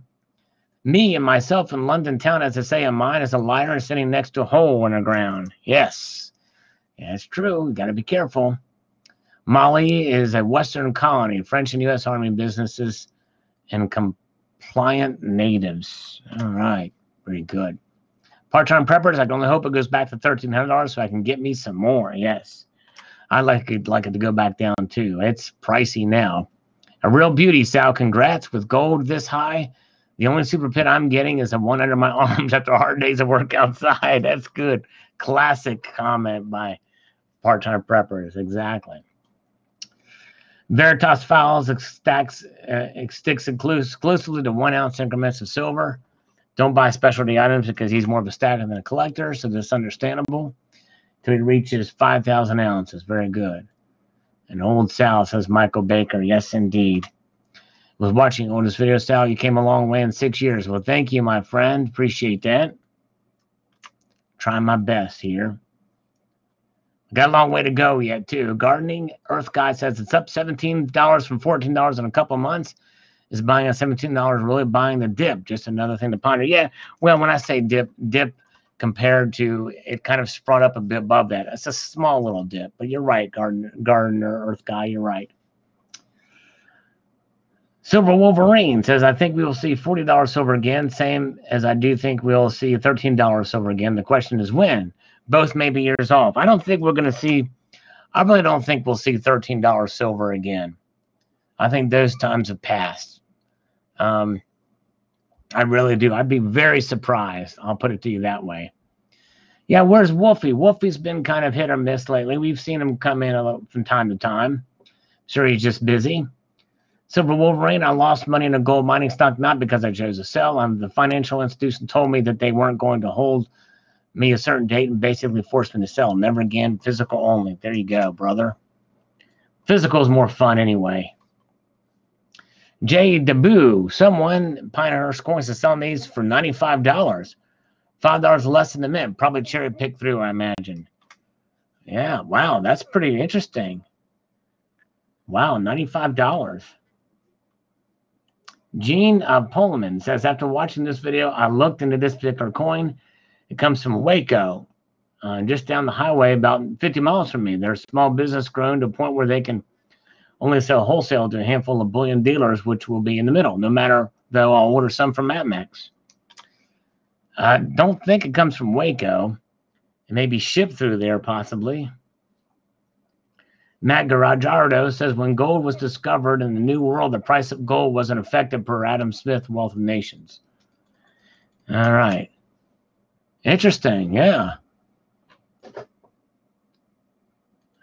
[SPEAKER 1] Me and myself in London town, as I say, a mine is a liar sitting next to a hole in the ground. Yes, yeah, it's true. Got to be careful. Mali is a Western colony, French and U.S. Army businesses and compliant natives. All right, pretty good. Part-time preppers, I can only hope it goes back to thirteen hundred dollars so I can get me some more. Yes, I'd like it like it to go back down too. It's pricey now. A real beauty, Sal. Congrats with gold this high. The only super pit I'm getting is a one under my arms after hard days of work outside. That's good. Classic comment by part-time preppers. Exactly. Veritas Files stacks uh, sticks exclusively to one ounce increments of silver. Don't buy specialty items because he's more of a stacker than a collector, so that's understandable. Till he reaches 5,000 ounces. Very good. And Old Sal says Michael Baker. Yes, indeed. Was watching oldest video, Sal. You came a long way in six years. Well, thank you, my friend. Appreciate that. Trying my best here. Got a long way to go yet, too. Gardening Earth Guy says it's up $17 from $14 in a couple months. Is buying at $17 really buying the dip? Just another thing to ponder. Yeah. Well, when I say dip, dip compared to it kind of sprung up a bit above that. It's a small little dip, but you're right, Gardener, Gardener Earth Guy. You're right. Silver Wolverine says, I think we will see $40 silver again, same as I do think we'll see $13 silver again. The question is when? Both may be years off. I don't think we're going to see, I really don't think we'll see $13 silver again. I think those times have passed. Um, I really do. I'd be very surprised. I'll put it to you that way. Yeah, where's Wolfie? Wolfie's been kind of hit or miss lately. We've seen him come in a little from time to time. Sure, he's just busy. Silver Wolverine, I lost money in a gold mining stock not because I chose to sell. Um, the financial institution told me that they weren't going to hold me a certain date and basically forced me to sell. Never again, physical only. There you go, brother. Physical is more fun anyway. Jay Deboo, someone, Pinehurst Coins is selling these for $95. $5 less than the mint. Probably cherry picked through, I imagine. Yeah, wow, that's pretty interesting. Wow, $95. Gene uh, Pullman says, after watching this video, I looked into this particular coin. It comes from Waco, uh, just down the highway, about 50 miles from me. They're a small business grown to a point where they can only sell wholesale to a handful of bullion dealers, which will be in the middle. No matter though, I'll order some from APMEX. I don't think it comes from Waco. It may be shipped through there, possibly. Matt Garajardo says when gold was discovered in the New World, the price of gold wasn't affected per Adam Smith, Wealth of Nations. All right. Interesting. Yeah.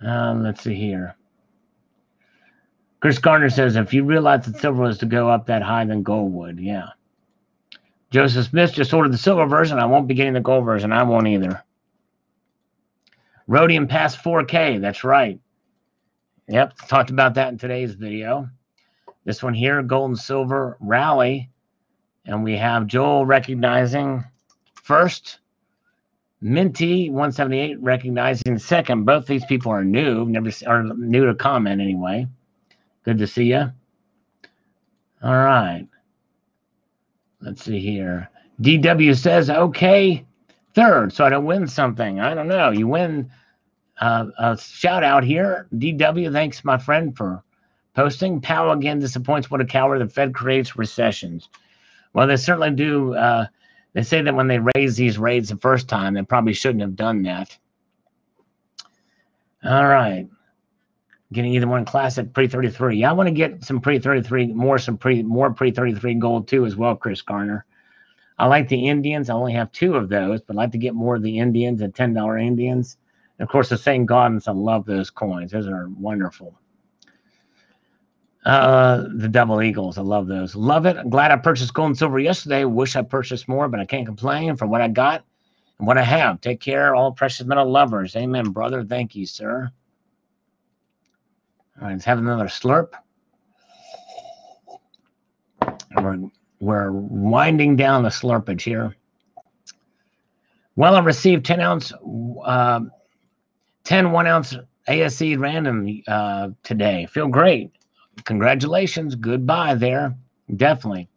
[SPEAKER 1] Um, let's see here. Chris Garner says, if you realize that silver was to go up that high, then gold would. Yeah. Joseph Smith just ordered the silver version. I won't be getting the gold version. I won't either. Rhodium past 4K. That's right. Yep. Talked about that in today's video. This one here, gold and silver rally. And we have Joel recognizing first, Minty 178 recognizing second. Both these people are new, never are new to comment anyway. Good to see you. All right. Let's see here. DW says, okay, third. So I don't win something. I don't know. You win uh, a shout out here. DW, thanks, my friend, for posting. Powell again disappoints. What a coward. The Fed creates recessions. Well, they certainly do. Uh, they say that when they raise these rates the first time, they probably shouldn't have done that. All right getting either one classic pre 33. Yeah, I want to get some pre 33, more some pre more pre 33 gold too as well, Chris Garner. I like the Indians. I only have two of those, but I'd like to get more of the Indians and ten dollar Indians. And of course, the St. Gaudens. I love those coins. Those are wonderful. Uh, the double eagles. I love those. Love it. I'm glad I purchased gold and silver yesterday. Wish I purchased more, but I can't complain from what I got and what I have. Take care, all precious metal lovers. Amen, brother. Thank you, sir. All right, let's have another slurp. We're, we're winding down the slurpage here. Well, I received 10 ounce, uh, 10 one ounce ASC random uh, today. Feel great. Congratulations. Goodbye there. Definitely.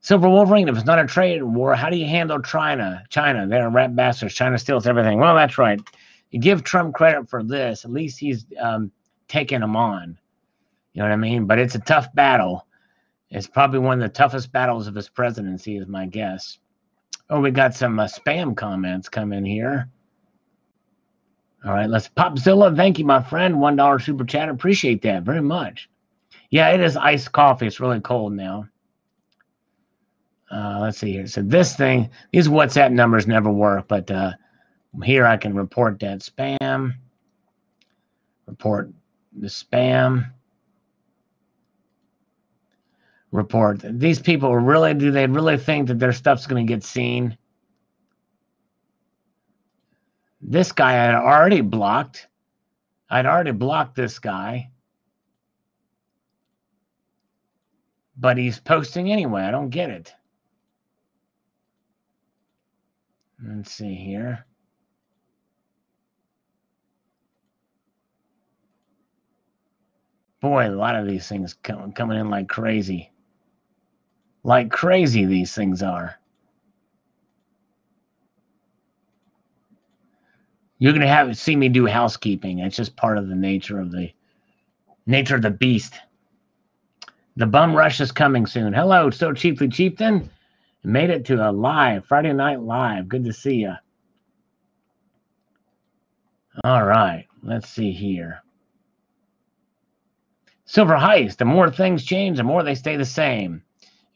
[SPEAKER 1] Silver Wolverine, if it's not a trade war, how do you handle China? China, they're rat bastards. China steals everything. Well, that's right. You give Trump credit for this. At least he's um, taking them on. You know what I mean? But it's a tough battle. It's probably one of the toughest battles of his presidency, is my guess. Oh, we got some uh, spam comments coming here. All right, let's Popzilla. Thank you, my friend. One dollar super chat. Appreciate that very much. Yeah, it is iced coffee. It's really cold now. Uh, let's see here. So this thing, these WhatsApp numbers never work, but uh, here I can report that spam. Report the spam. Report. These people really do they really think that their stuff's going to get seen? This guy I had already blocked. I'd already blocked this guy. But he's posting anyway. I don't get it. Let's see here. Boy, a lot of these things come, coming in like crazy. Like crazy, these things are. You're gonna have see me do housekeeping. It's just part of the nature of the nature of the beast. The bum rush is coming soon. Hello, so cheaply chieftain. Made it to a live Friday night live. Good to see you. All right, let's see here. Silver Heist. The more things change, the more they stay the same.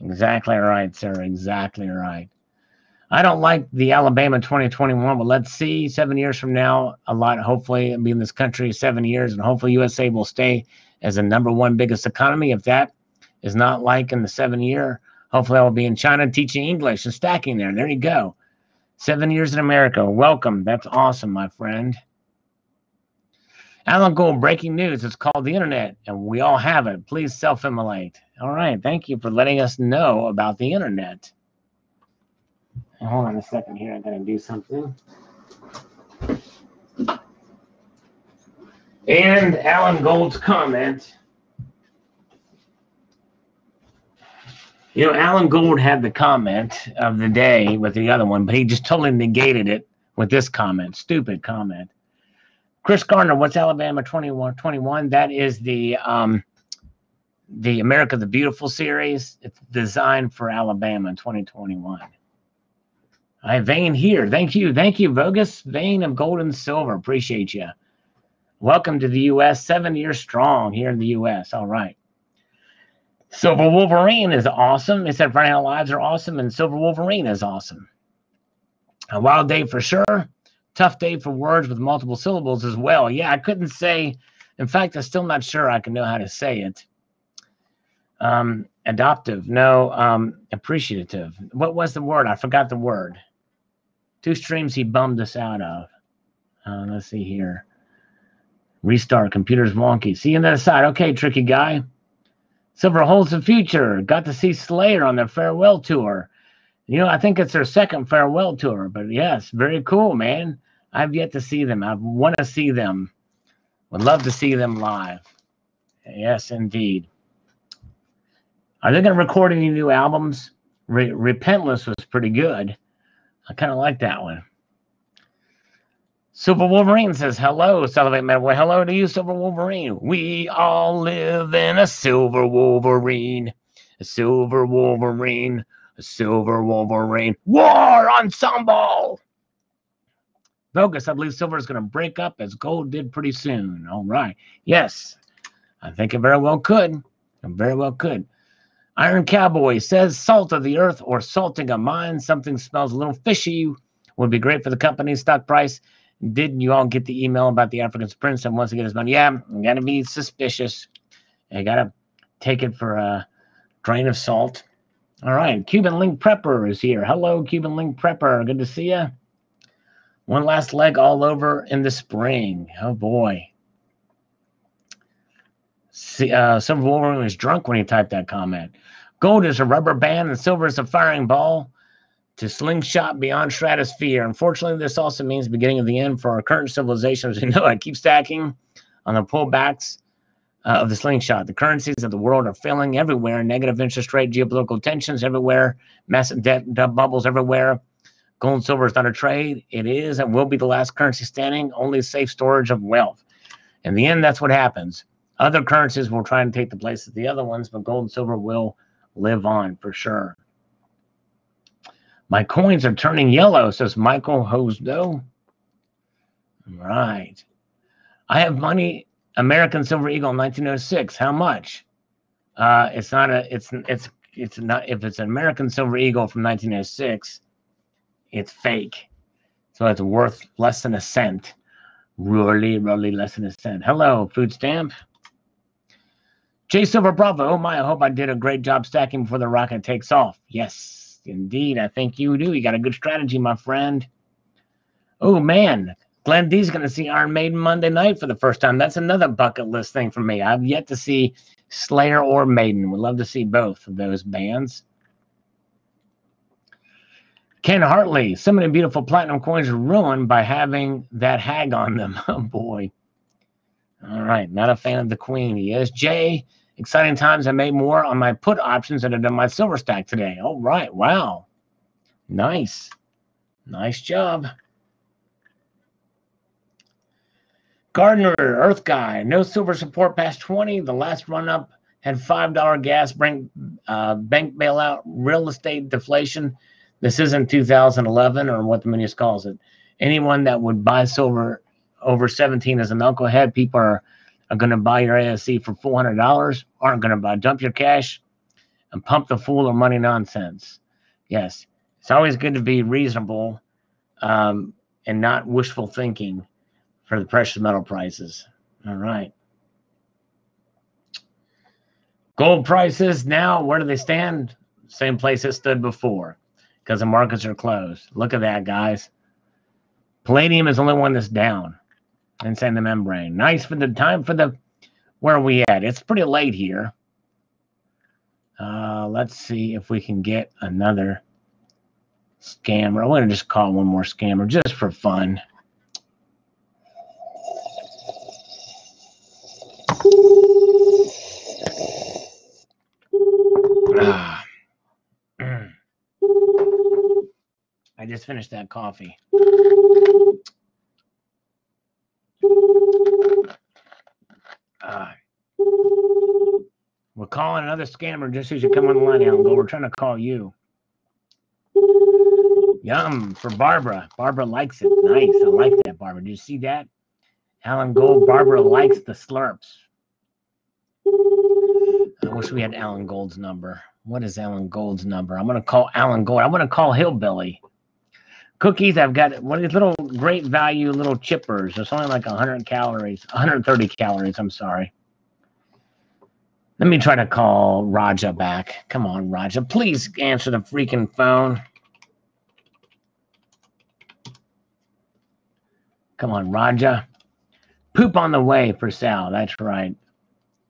[SPEAKER 1] Exactly right, sir. Exactly right. I don't like the Alabama 2021, but let's see. Seven years from now, a lot, hopefully, I'll be in this country seven years, and hopefully, USA will stay as the number one biggest economy. If that is not like in the seven year, hopefully, I will be in China teaching English and stacking there. There you go. Seven years in America. Welcome. That's awesome, my friend. Alan Gold, breaking news. It's called the internet, and we all have it. Please self immolate. All right. Thank you for letting us know about the internet. Hold on a second here. I got to do something. And Alan Gold's comment. You know, Alan Gold had the comment of the day with the other one, but he just totally negated it with this comment. Stupid comment. Chris Garner, what's Alabama 21? 21? That is the um, the America the Beautiful series. It's designed for Alabama in 2021. I Vane here. Thank you. Thank you, Vogus. Vane of Gold and Silver. Appreciate you. Welcome to the U.S. Seven years strong here in the U.S. All right. Silver Wolverine is awesome. It said Friday Night Lives are awesome, and Silver Wolverine is awesome. A wild day for sure. Tough day for words with multiple syllables as well. Yeah, I couldn't say. In fact, I'm still not sure I can know how to say it. Um, adoptive, no. Um, appreciative. What was the word? I forgot the word. Two streams he bummed us out of. Uh, let's see here. Restart. Computer's wonky. See you on the other side. Okay, tricky guy. Silver holds the future. Got to see Slayer on their farewell tour. You know, I think it's their second farewell tour, but yes, very cool, man. I've yet to see them. I want to see them. Would love to see them live. Yes, indeed. Are they going to record any new albums? Re- Repentless was pretty good. I kind of like that one. Silver Wolverine says, Hello, Salivate Metal. Well, hello to you, Silver Wolverine. We all live in a Silver Wolverine. A Silver Wolverine. A Silver Wolverine. War Ensemble! Bogus, I believe Silver is going to break up as Gold did pretty soon. All right. Yes, I think it very well could. It very well could. Iron Cowboy says salt of the earth or salting a mine. Something smells a little fishy. Would be great for the company's stock price. Didn't you all get the email about the African prince and wants to get his money? Yeah, I'm gonna be suspicious. You gotta take it for a grain of salt. All right, Cuban Link Prepper is here. Hello, Cuban Link Prepper. Good to see you. One last leg all over in the spring. Oh boy. See, uh, Silver Wolverine was drunk when he typed that comment. Gold is a rubber band and silver is a firing ball to slingshot beyond stratosphere. Unfortunately, this also means the beginning of the end for our current civilization as we know I Keep stacking on the pullbacks uh, of the slingshot. The currencies of the world are failing everywhere. Negative interest rate, geopolitical tensions everywhere, massive debt, debt bubbles everywhere. Gold and silver is not a trade. It is and will be the last currency standing, only safe storage of wealth. In the end, that's what happens. Other currencies will try and take the place of the other ones, but gold and silver will live on for sure. My coins are turning yellow, says Michael Hosdo. Right. I have money, American Silver Eagle 1906. How much? Uh, it's not a, it's, it's, it's not, if it's an American Silver Eagle from 1906, it's fake. So it's worth less than a cent. Really, really less than a cent. Hello, food stamp. J Silver Bravo. Oh my, I hope I did a great job stacking before the rocket takes off. Yes, indeed. I think you do. You got a good strategy, my friend. Oh man, Glenn D's going to see Iron Maiden Monday night for the first time. That's another bucket list thing for me. I've yet to see Slayer or Maiden. Would love to see both of those bands. Ken Hartley, so many beautiful platinum coins are ruined by having that hag on them. Oh boy. All right, not a fan of the queen. He is. Jay, exciting times. I made more on my put options than I did my silver stack today. All right, wow. Nice. Nice job. Gardner, Earth Guy, no silver support past 20. The last run up had $5 gas bank, uh, bank bailout, real estate deflation. This isn't 2011 or what the Minis calls it. Anyone that would buy silver over 17 as a knucklehead, people are, are going to buy your ASC for $400, aren't going to buy. Dump your cash and pump the fool or money nonsense. Yes, it's always good to be reasonable um, and not wishful thinking for the precious metal prices. All right. Gold prices now, where do they stand? Same place it stood before because the markets are closed. Look at that, guys. Palladium is the only one that's down inside the membrane. Nice for the time for the where are we at? It's pretty late here. Uh, let's see if we can get another scammer. I'm going to just call one more scammer just for fun. Ah. I just finished that coffee. Uh, we're calling another scammer just as you come on the line, Alan Gold. We're trying to call you. Yum for Barbara. Barbara likes it. Nice. I like that, Barbara. Did you see that? Alan Gold. Barbara likes the slurps. I wish we had Alan Gold's number. What is Alan Gold's number? I'm gonna call Alan Gold. I'm gonna call Hillbilly. Cookies. I've got one of these little great value little chippers. It's only like 100 calories, 130 calories. I'm sorry. Let me try to call Raja back. Come on, Raja. Please answer the freaking phone. Come on, Raja. Poop on the way for Sal. That's right.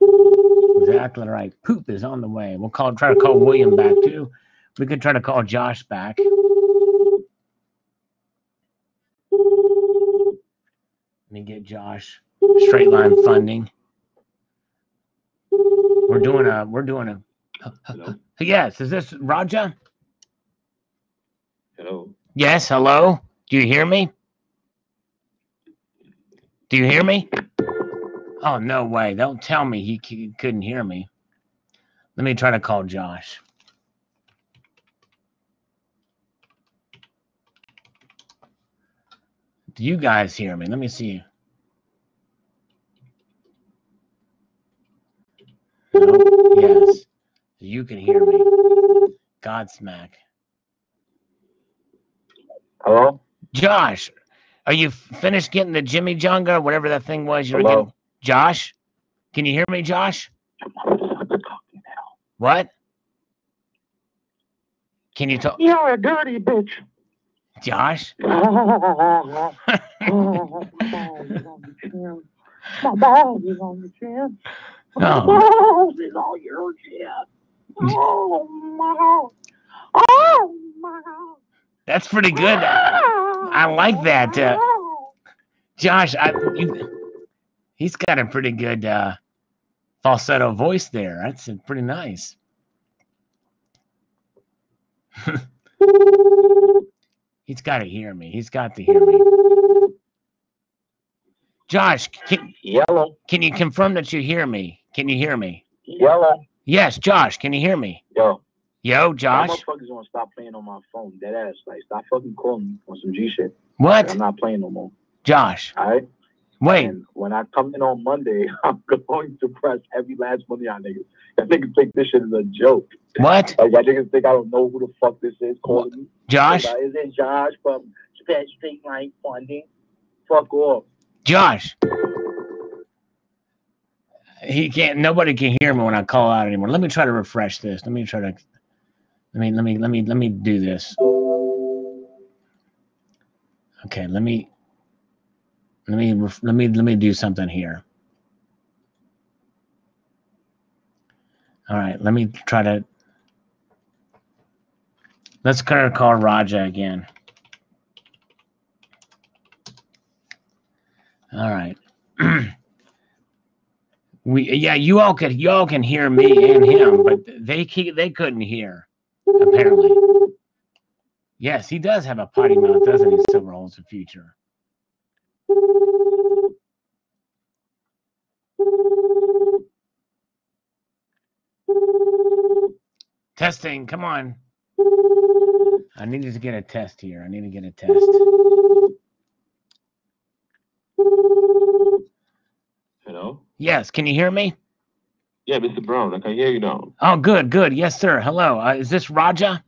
[SPEAKER 1] Exactly right. Poop is on the way. We'll call try to call William back too. We could try to call Josh back. Let me get Josh straight line funding. We're doing a we're doing a
[SPEAKER 5] Hello.
[SPEAKER 1] yes. Is this Raja?
[SPEAKER 5] Hello.
[SPEAKER 1] Yes, hello. Do you hear me? Do you hear me? Oh, no way. Don't tell me he c- couldn't hear me. Let me try to call Josh. Do you guys hear me? Let me see. Yes. You can hear me. Godsmack.
[SPEAKER 4] Hello?
[SPEAKER 1] Josh, are you finished getting the Jimmy Junga, whatever that thing was you were
[SPEAKER 4] Hello?
[SPEAKER 1] getting? Josh, can you hear me, Josh? What? Can you talk,
[SPEAKER 4] You're a dirty bitch.
[SPEAKER 1] Josh?
[SPEAKER 4] My balls is on the chin. My
[SPEAKER 1] Oh,
[SPEAKER 4] balls is on your chin. Oh my God. Oh my God.
[SPEAKER 1] that's pretty good. I like that. Uh, Josh, I, you, he's got a pretty good uh, falsetto voice there. That's pretty nice. he's got to hear me. He's got to hear me. Josh, can,
[SPEAKER 4] Yellow,
[SPEAKER 1] can you confirm that you hear me? Can you hear me?
[SPEAKER 4] yellow, uh,
[SPEAKER 1] Yes, Josh, can you hear me?
[SPEAKER 4] yo.
[SPEAKER 1] Yo, Josh.
[SPEAKER 4] motherfuckers gonna stop playing on my phone. Dead ass. Like, stop fucking calling me on some G shit.
[SPEAKER 1] What?
[SPEAKER 4] I'm not playing no more.
[SPEAKER 1] Josh.
[SPEAKER 4] All right.
[SPEAKER 1] Wait.
[SPEAKER 4] And when I come in on Monday, I'm going to press every last one of y'all niggas. Y'all niggas think this shit is a joke.
[SPEAKER 1] What?
[SPEAKER 4] Like, y'all niggas think I don't know who the fuck this is calling me.
[SPEAKER 1] Josh?
[SPEAKER 4] Like, is it Josh from Sped Street Line Funding? Fuck off.
[SPEAKER 1] Josh. He can't. Nobody can hear me when I call out anymore. Let me try to refresh this. Let me try to. Let me. Let me. Let me. Let me do this. Okay. Let me. Let me. Let me. Let me do something here. All right. Let me try to. Let's kind of call Raja again. All right. we yeah, you all could you all can hear me and him, but they they couldn't hear apparently. Yes, he does have a potty mouth, doesn't he? Silver holds the future. Testing, come on. I needed to get a test here. I need to get a test.
[SPEAKER 5] Hello?
[SPEAKER 1] Yes, can you hear me?
[SPEAKER 5] Yeah, Mr. Brown, I can hear you now.
[SPEAKER 1] Oh, good, good. Yes, sir. Hello. Uh, is this Raja?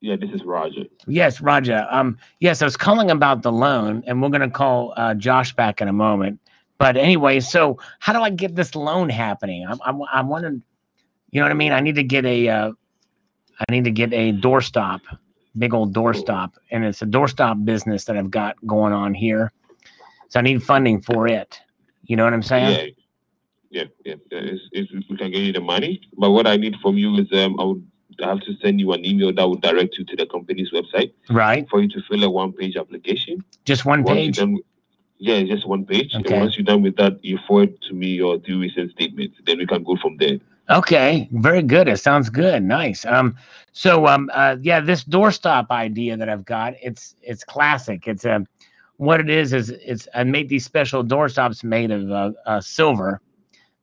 [SPEAKER 5] Yeah, this is Roger.
[SPEAKER 1] Yes, Raja. Um, yes, I was calling about the loan, and we're going to call uh, Josh back in a moment. But anyway, so how do I get this loan happening? I'm, I'm, I'm wondering, you know what I mean? I need to get a, uh, I need to get a doorstop, big old doorstop, and it's a doorstop business that I've got going on here. So I need funding for it. You know what I'm saying?
[SPEAKER 5] Yeah, yeah, yeah. yeah. It's, it's, we can get you the money, but what I need from you is um, I would have to send you an email that would direct you to the company's website
[SPEAKER 1] Right.
[SPEAKER 5] for you to fill a one-page application.
[SPEAKER 1] Just one
[SPEAKER 5] Once
[SPEAKER 1] page.
[SPEAKER 5] done, yeah, just one page.
[SPEAKER 1] Okay.
[SPEAKER 5] And once you're done with that, you forward to me your due recent statement. Then we can go from there.
[SPEAKER 1] Okay, very good. It sounds good. Nice. Um, so um, uh, yeah, this doorstop idea that I've got, it's it's classic. It's a, what it is is it's I made these special doorstops made of uh, uh, silver.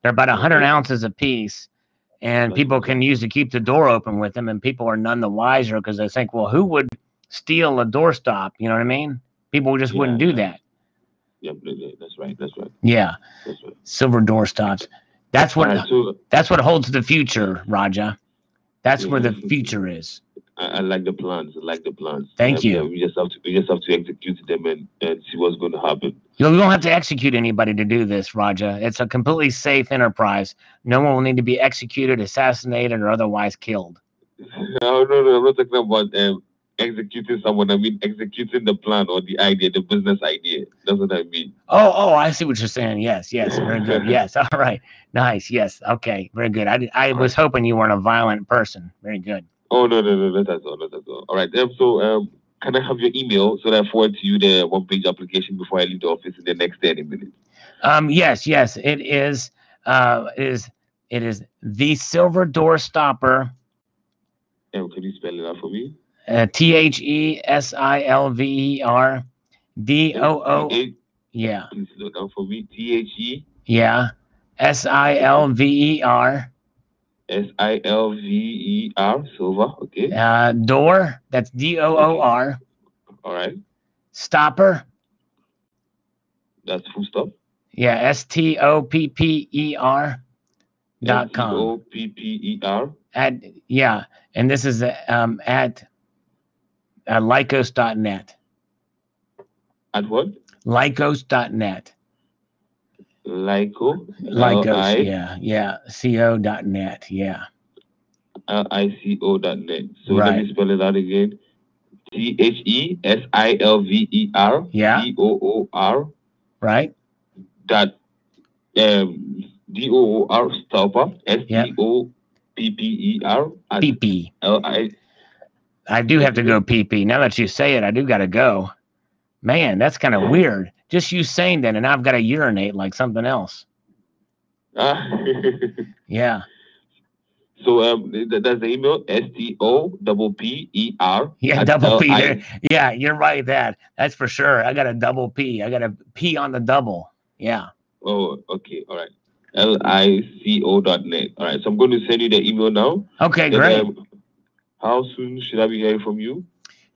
[SPEAKER 1] They're about a hundred ounces a piece, and people can use to keep the door open with them. And people are none the wiser because they think, well, who would steal a doorstop? You know what I mean? People just wouldn't do
[SPEAKER 5] yeah.
[SPEAKER 1] that.
[SPEAKER 5] Yeah, yeah, yeah, that's right. That's right.
[SPEAKER 1] Yeah,
[SPEAKER 5] That's right.
[SPEAKER 1] silver doorstops. That's what
[SPEAKER 5] so
[SPEAKER 1] that's what holds the future, Raja. That's where the future is.
[SPEAKER 5] I, I like the plans. I like the plans.
[SPEAKER 1] Thank
[SPEAKER 5] Um,
[SPEAKER 1] you.
[SPEAKER 5] yeah, we just have to we just have to execute them and, and see what's going to happen.
[SPEAKER 1] You don't have to execute anybody to do this, Raja. It's a completely safe enterprise. No one will need to be executed, assassinated, or otherwise killed.
[SPEAKER 5] No, no, no. I'm not talking about um, executing someone. I mean executing the plan or the idea, the business idea. That's what I mean.
[SPEAKER 1] Oh, oh, I see what you're saying. Yes, yes, very good. Yes, all right, nice. Yes, okay, very good. I, I was hoping you weren't a violent person. Very good.
[SPEAKER 5] Oh no, no, no, not at all, not at all. All right. Um, so um, can I have your email so that I forward to you the one-page application before I leave the office in the next thirty minutes?
[SPEAKER 1] Um, yes, yes, it is. Uh, it is. It is the silver door stopper.
[SPEAKER 5] Um, can you spell it out for me?
[SPEAKER 1] Uh, T H E S I L V E R D O O. Yeah,
[SPEAKER 5] Please slow down for me. T H E
[SPEAKER 1] yeah. S I L V E R.
[SPEAKER 5] S I L V E R silver. Okay.
[SPEAKER 1] Uh, door. That's D O O R.
[SPEAKER 5] All right.
[SPEAKER 1] Stopper.
[SPEAKER 5] That's full stop.
[SPEAKER 1] Yeah, S T O P P E R dot com.
[SPEAKER 5] O P P E R.
[SPEAKER 1] At yeah, and this is um at uh, lycos.net.
[SPEAKER 5] At what?
[SPEAKER 1] Lycos.net.
[SPEAKER 5] Lyco.
[SPEAKER 1] Lycos, yeah, yeah. Co dot net, yeah.
[SPEAKER 5] L I C O dot net. So let me spell it out again. T H E S I L V E R
[SPEAKER 1] Yeah.
[SPEAKER 5] D O O R
[SPEAKER 1] Right?
[SPEAKER 5] dot um D O O R stopper S. T O P P E R at
[SPEAKER 1] PP.
[SPEAKER 5] L I
[SPEAKER 1] I do have to go PP. Now that you say it, I do got to go. Man, that's kind of weird. Just you saying that, and I've got to urinate like something else.
[SPEAKER 5] Ah.
[SPEAKER 1] Yeah.
[SPEAKER 5] So um th- that's the email S T O double P E R
[SPEAKER 1] Yeah, double P.
[SPEAKER 5] L I-
[SPEAKER 1] there. Yeah, you're right. That that's for sure. I got a double P. I got a P on the double. Yeah.
[SPEAKER 5] Oh, okay, all right. L I C O dot net. All right, so I'm going to send you the email now.
[SPEAKER 1] Okay, great.
[SPEAKER 5] um, How soon should I be hearing from you?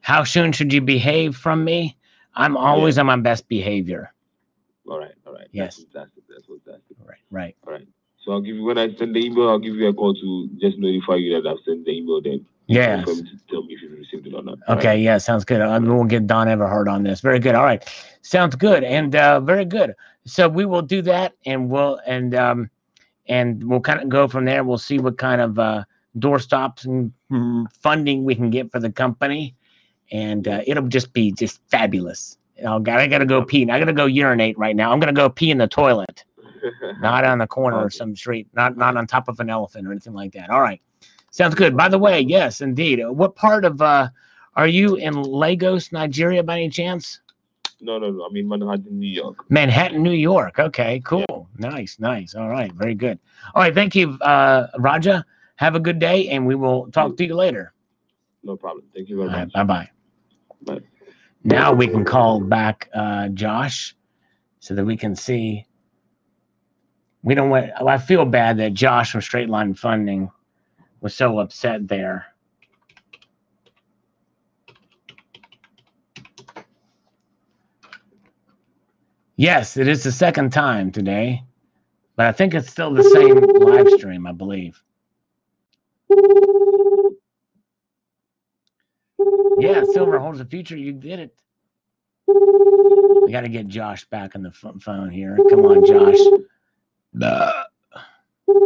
[SPEAKER 1] How soon should you behave from me? I'm always on my best behavior.
[SPEAKER 5] All right, all right.
[SPEAKER 1] Yes.
[SPEAKER 5] That's fantastic. That's fantastic.
[SPEAKER 1] Right, right.
[SPEAKER 5] All right. So I'll give you when I send the email, I'll give you a call to just notify you that I've sent the email. Then
[SPEAKER 1] Yes.
[SPEAKER 5] for me to tell me if you've received it or not.
[SPEAKER 1] Okay,
[SPEAKER 5] right?
[SPEAKER 1] yeah, sounds good. Uh, we'll get Don Everhart on this. Very good. All right, sounds good and uh, very good. So we will do that, and we'll and um, and we'll kind of go from there. We'll see what kind of uh, door stops and mm, funding we can get for the company, and uh, it'll just be just fabulous. Oh God, I gotta go pee. I gotta go urinate right now. I'm gonna go pee in the toilet, not on the corner of some street, not not on top of an elephant or anything like that. All right, sounds good. By the way, yes, indeed. What part of uh, are you in Lagos, Nigeria, by any chance?
[SPEAKER 5] no, no, no. I'm in Manhattan, New York.
[SPEAKER 1] Manhattan, New York. Okay, cool. Nice, nice. All right, very good. All right, thank you, uh, Raja. Have a good day, and we will talk to you later.
[SPEAKER 5] No problem. Thank you
[SPEAKER 1] All
[SPEAKER 5] very
[SPEAKER 1] right,
[SPEAKER 5] much.
[SPEAKER 1] bye bye.
[SPEAKER 5] Bye.
[SPEAKER 1] Now we can call back uh, Josh so that we can see. We don't want. I feel bad that Josh from Straight Line Funding was so upset there. Yes, it is the second time today, but I think it's still the same live stream, I believe. Yeah, Silver holds the future. You did it. We got to get Josh back on the phone here. Come on, Josh.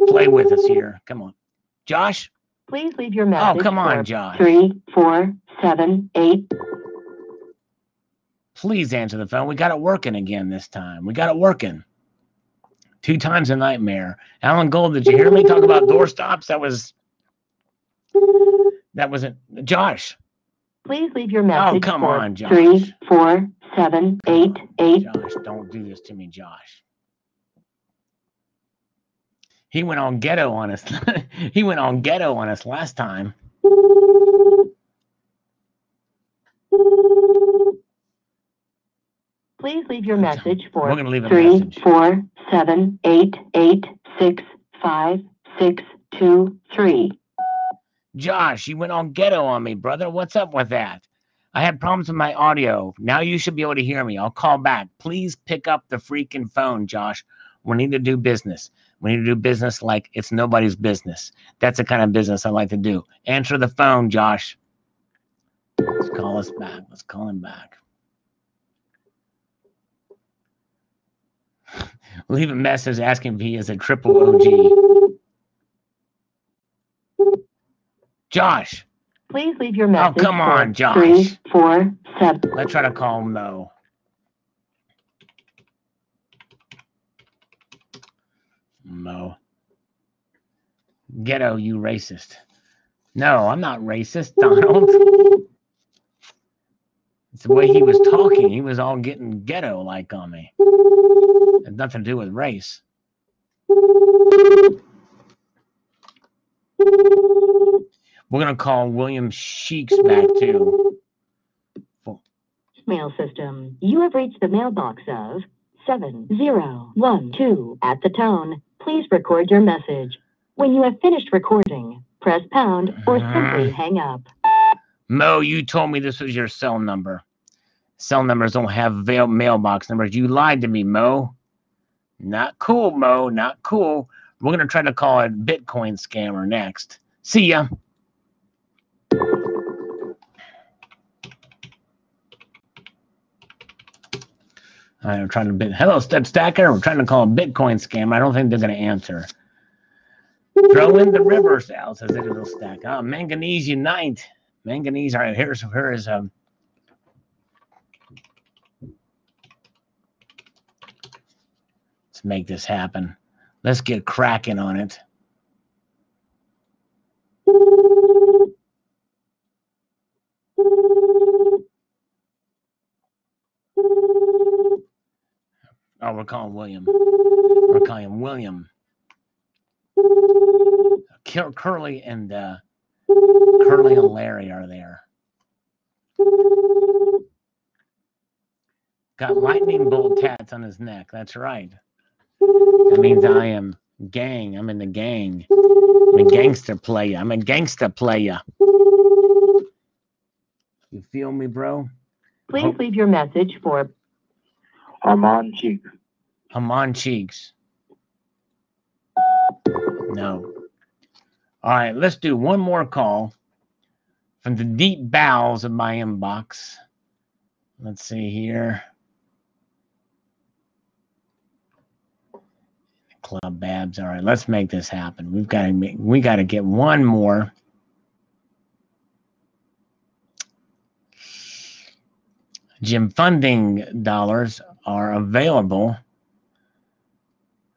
[SPEAKER 1] Play with us here. Come on. Josh?
[SPEAKER 3] Please leave your oh, message.
[SPEAKER 1] Oh, come on, Josh.
[SPEAKER 3] Three, four, seven, eight.
[SPEAKER 1] Please answer the phone. We got it working again this time. We got it working. Two times a nightmare. Alan Gold, did you hear me talk about door stops? That was that wasn't Josh.
[SPEAKER 3] Please leave your oh, message.
[SPEAKER 1] Oh, come
[SPEAKER 3] for
[SPEAKER 1] on, Josh.
[SPEAKER 3] Three, four, seven, eight, eight.
[SPEAKER 1] Josh, don't do this to me, Josh. He went on ghetto on us. he went on ghetto on us last time.
[SPEAKER 3] Please leave your message for
[SPEAKER 1] We're gonna leave a
[SPEAKER 3] three,
[SPEAKER 1] message.
[SPEAKER 3] four, seven, eight, eight, six, five, six, two, three.
[SPEAKER 1] Josh, you went on ghetto on me, brother. What's up with that? I had problems with my audio. Now you should be able to hear me. I'll call back. Please pick up the freaking phone, Josh. We need to do business. We need to do business like it's nobody's business. That's the kind of business I like to do. Answer the phone, Josh. Let's call us back. Let's call him back. Leave a message asking if he is a triple OG. Josh,
[SPEAKER 3] Please leave your oh, message.
[SPEAKER 1] Oh, come on, Josh.
[SPEAKER 3] Three, four, seven.
[SPEAKER 1] let's try to call him though. Mo. Ghetto, you racist. No, I'm not racist, Donald. It's the way he was talking. He was all getting ghetto like on me. It had nothing to do with race. We're gonna call William Sheeks back too.
[SPEAKER 3] Mail system. You have reached the mailbox of 7012. At the tone, please record your message. When you have finished recording, press pound or simply uh-huh. hang up.
[SPEAKER 1] Mo, you told me this was your cell number. Cell numbers don't have veil- mailbox numbers. You lied to me, Mo. Not cool, Mo. Not cool. We're gonna try to call it Bitcoin scammer next. See ya. I'm trying to bit. Hello, Step Stacker. We're trying to call a Bitcoin scam. I don't think they're gonna answer. Throw in the river, Sal says it will stack. Oh, manganese unite. Manganese. All right, here's here is um. Let's make this happen. Let's get cracking on it. Oh, we're calling William. We're calling him William. Cur- Curly and uh, Curly and Larry are there. Got lightning bolt tats on his neck. That's right. That means I am gang. I'm in the gang. I'm a gangster player. I'm a gangster player. You feel me, bro?
[SPEAKER 3] Please
[SPEAKER 1] Hope-
[SPEAKER 3] leave your message for
[SPEAKER 4] Armand Cheek.
[SPEAKER 1] Haman Cheeks. No. All right, let's do one more call from the deep bowels of my inbox. Let's see here. Club Babs. All right, let's make this happen. We've got to make, we got to get one more. Gym funding dollars are available,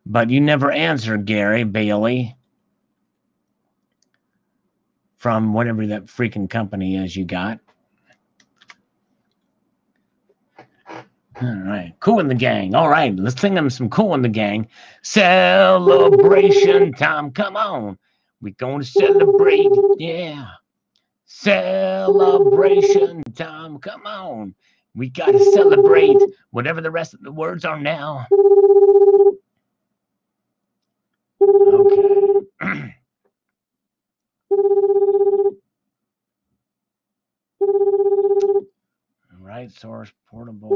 [SPEAKER 1] but you never answer, Gary Bailey, from whatever that freaking company is you got. All right, Kool and the Gang. All right, let's sing them some Kool and the Gang. Celebration time, come on. We're going to celebrate, yeah. Celebration time, come on. We got to celebrate whatever the rest of the words are now. Okay. All right, source portable.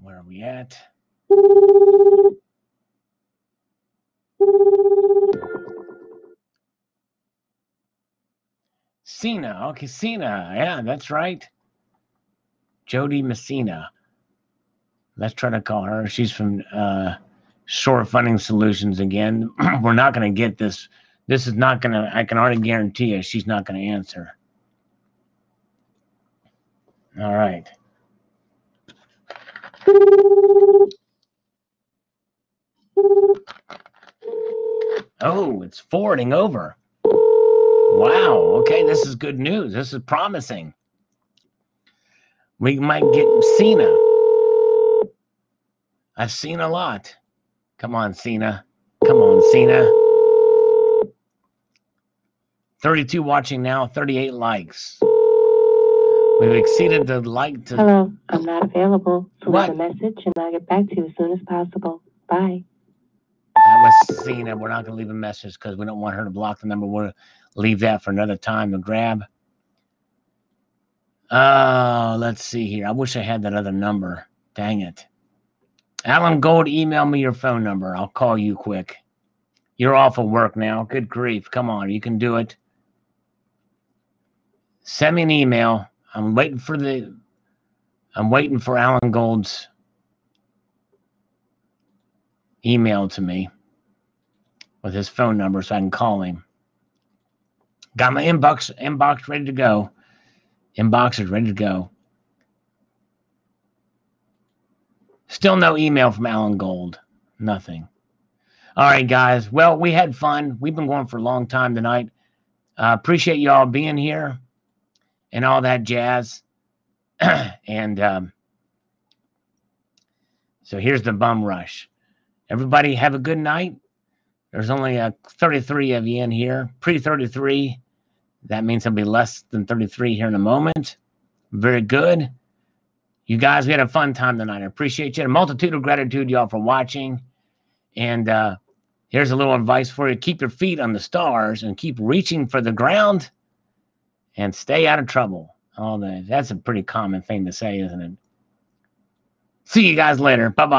[SPEAKER 1] Where are we at? Cena. Okay, Cena. Yeah, that's right. Jody Messina. Let's try to call her. She's from uh, Short Funding Solutions again. We're not going to get this. This is not going to, I can already guarantee you, she's not going to answer. All right. Oh, it's forwarding over. Wow. Okay, this is good news. This is promising. We might get Cena. I've seen a lot. Come on, Cena. Come on, Cena. 32 watching now, 38 likes. We've exceeded the like to
[SPEAKER 3] Hello, I'm not available. So
[SPEAKER 1] What?
[SPEAKER 3] leave a message and I'll get back to you as soon as possible. Bye.
[SPEAKER 1] That was Cena. We're not going to leave a message because we don't want her to block the number. We'll leave that for another time to grab. Uh, let's see here. I wish I had that other number. Dang it. Alan Gold, email me your phone number. I'll call you quick. You're off of work now. Good grief. Come on. You can do it. Send me an email. I'm waiting for the I'm waiting for Alan Gold's email to me with his phone number so I can call him. Got my inbox inbox ready to go. Inbox is ready to go. Still no email from Alan Gold. Nothing. All right, guys. Well, we had fun. We've been going for a long time tonight. Uh, appreciate y'all being here and all that jazz. and um, so here's the bum rush. Everybody have a good night. There's only uh, 33 of you in here. Pre 33. That means there'll be less than 33 here in a moment. Very good. You guys, we had a fun time tonight. I appreciate you. A multitude of gratitude, y'all, for watching. And uh, here's a little advice for you keep your feet on the stars and keep reaching for the ground and stay out of trouble. All that. That's a pretty common thing to say, isn't it? See you guys later. Bye bye.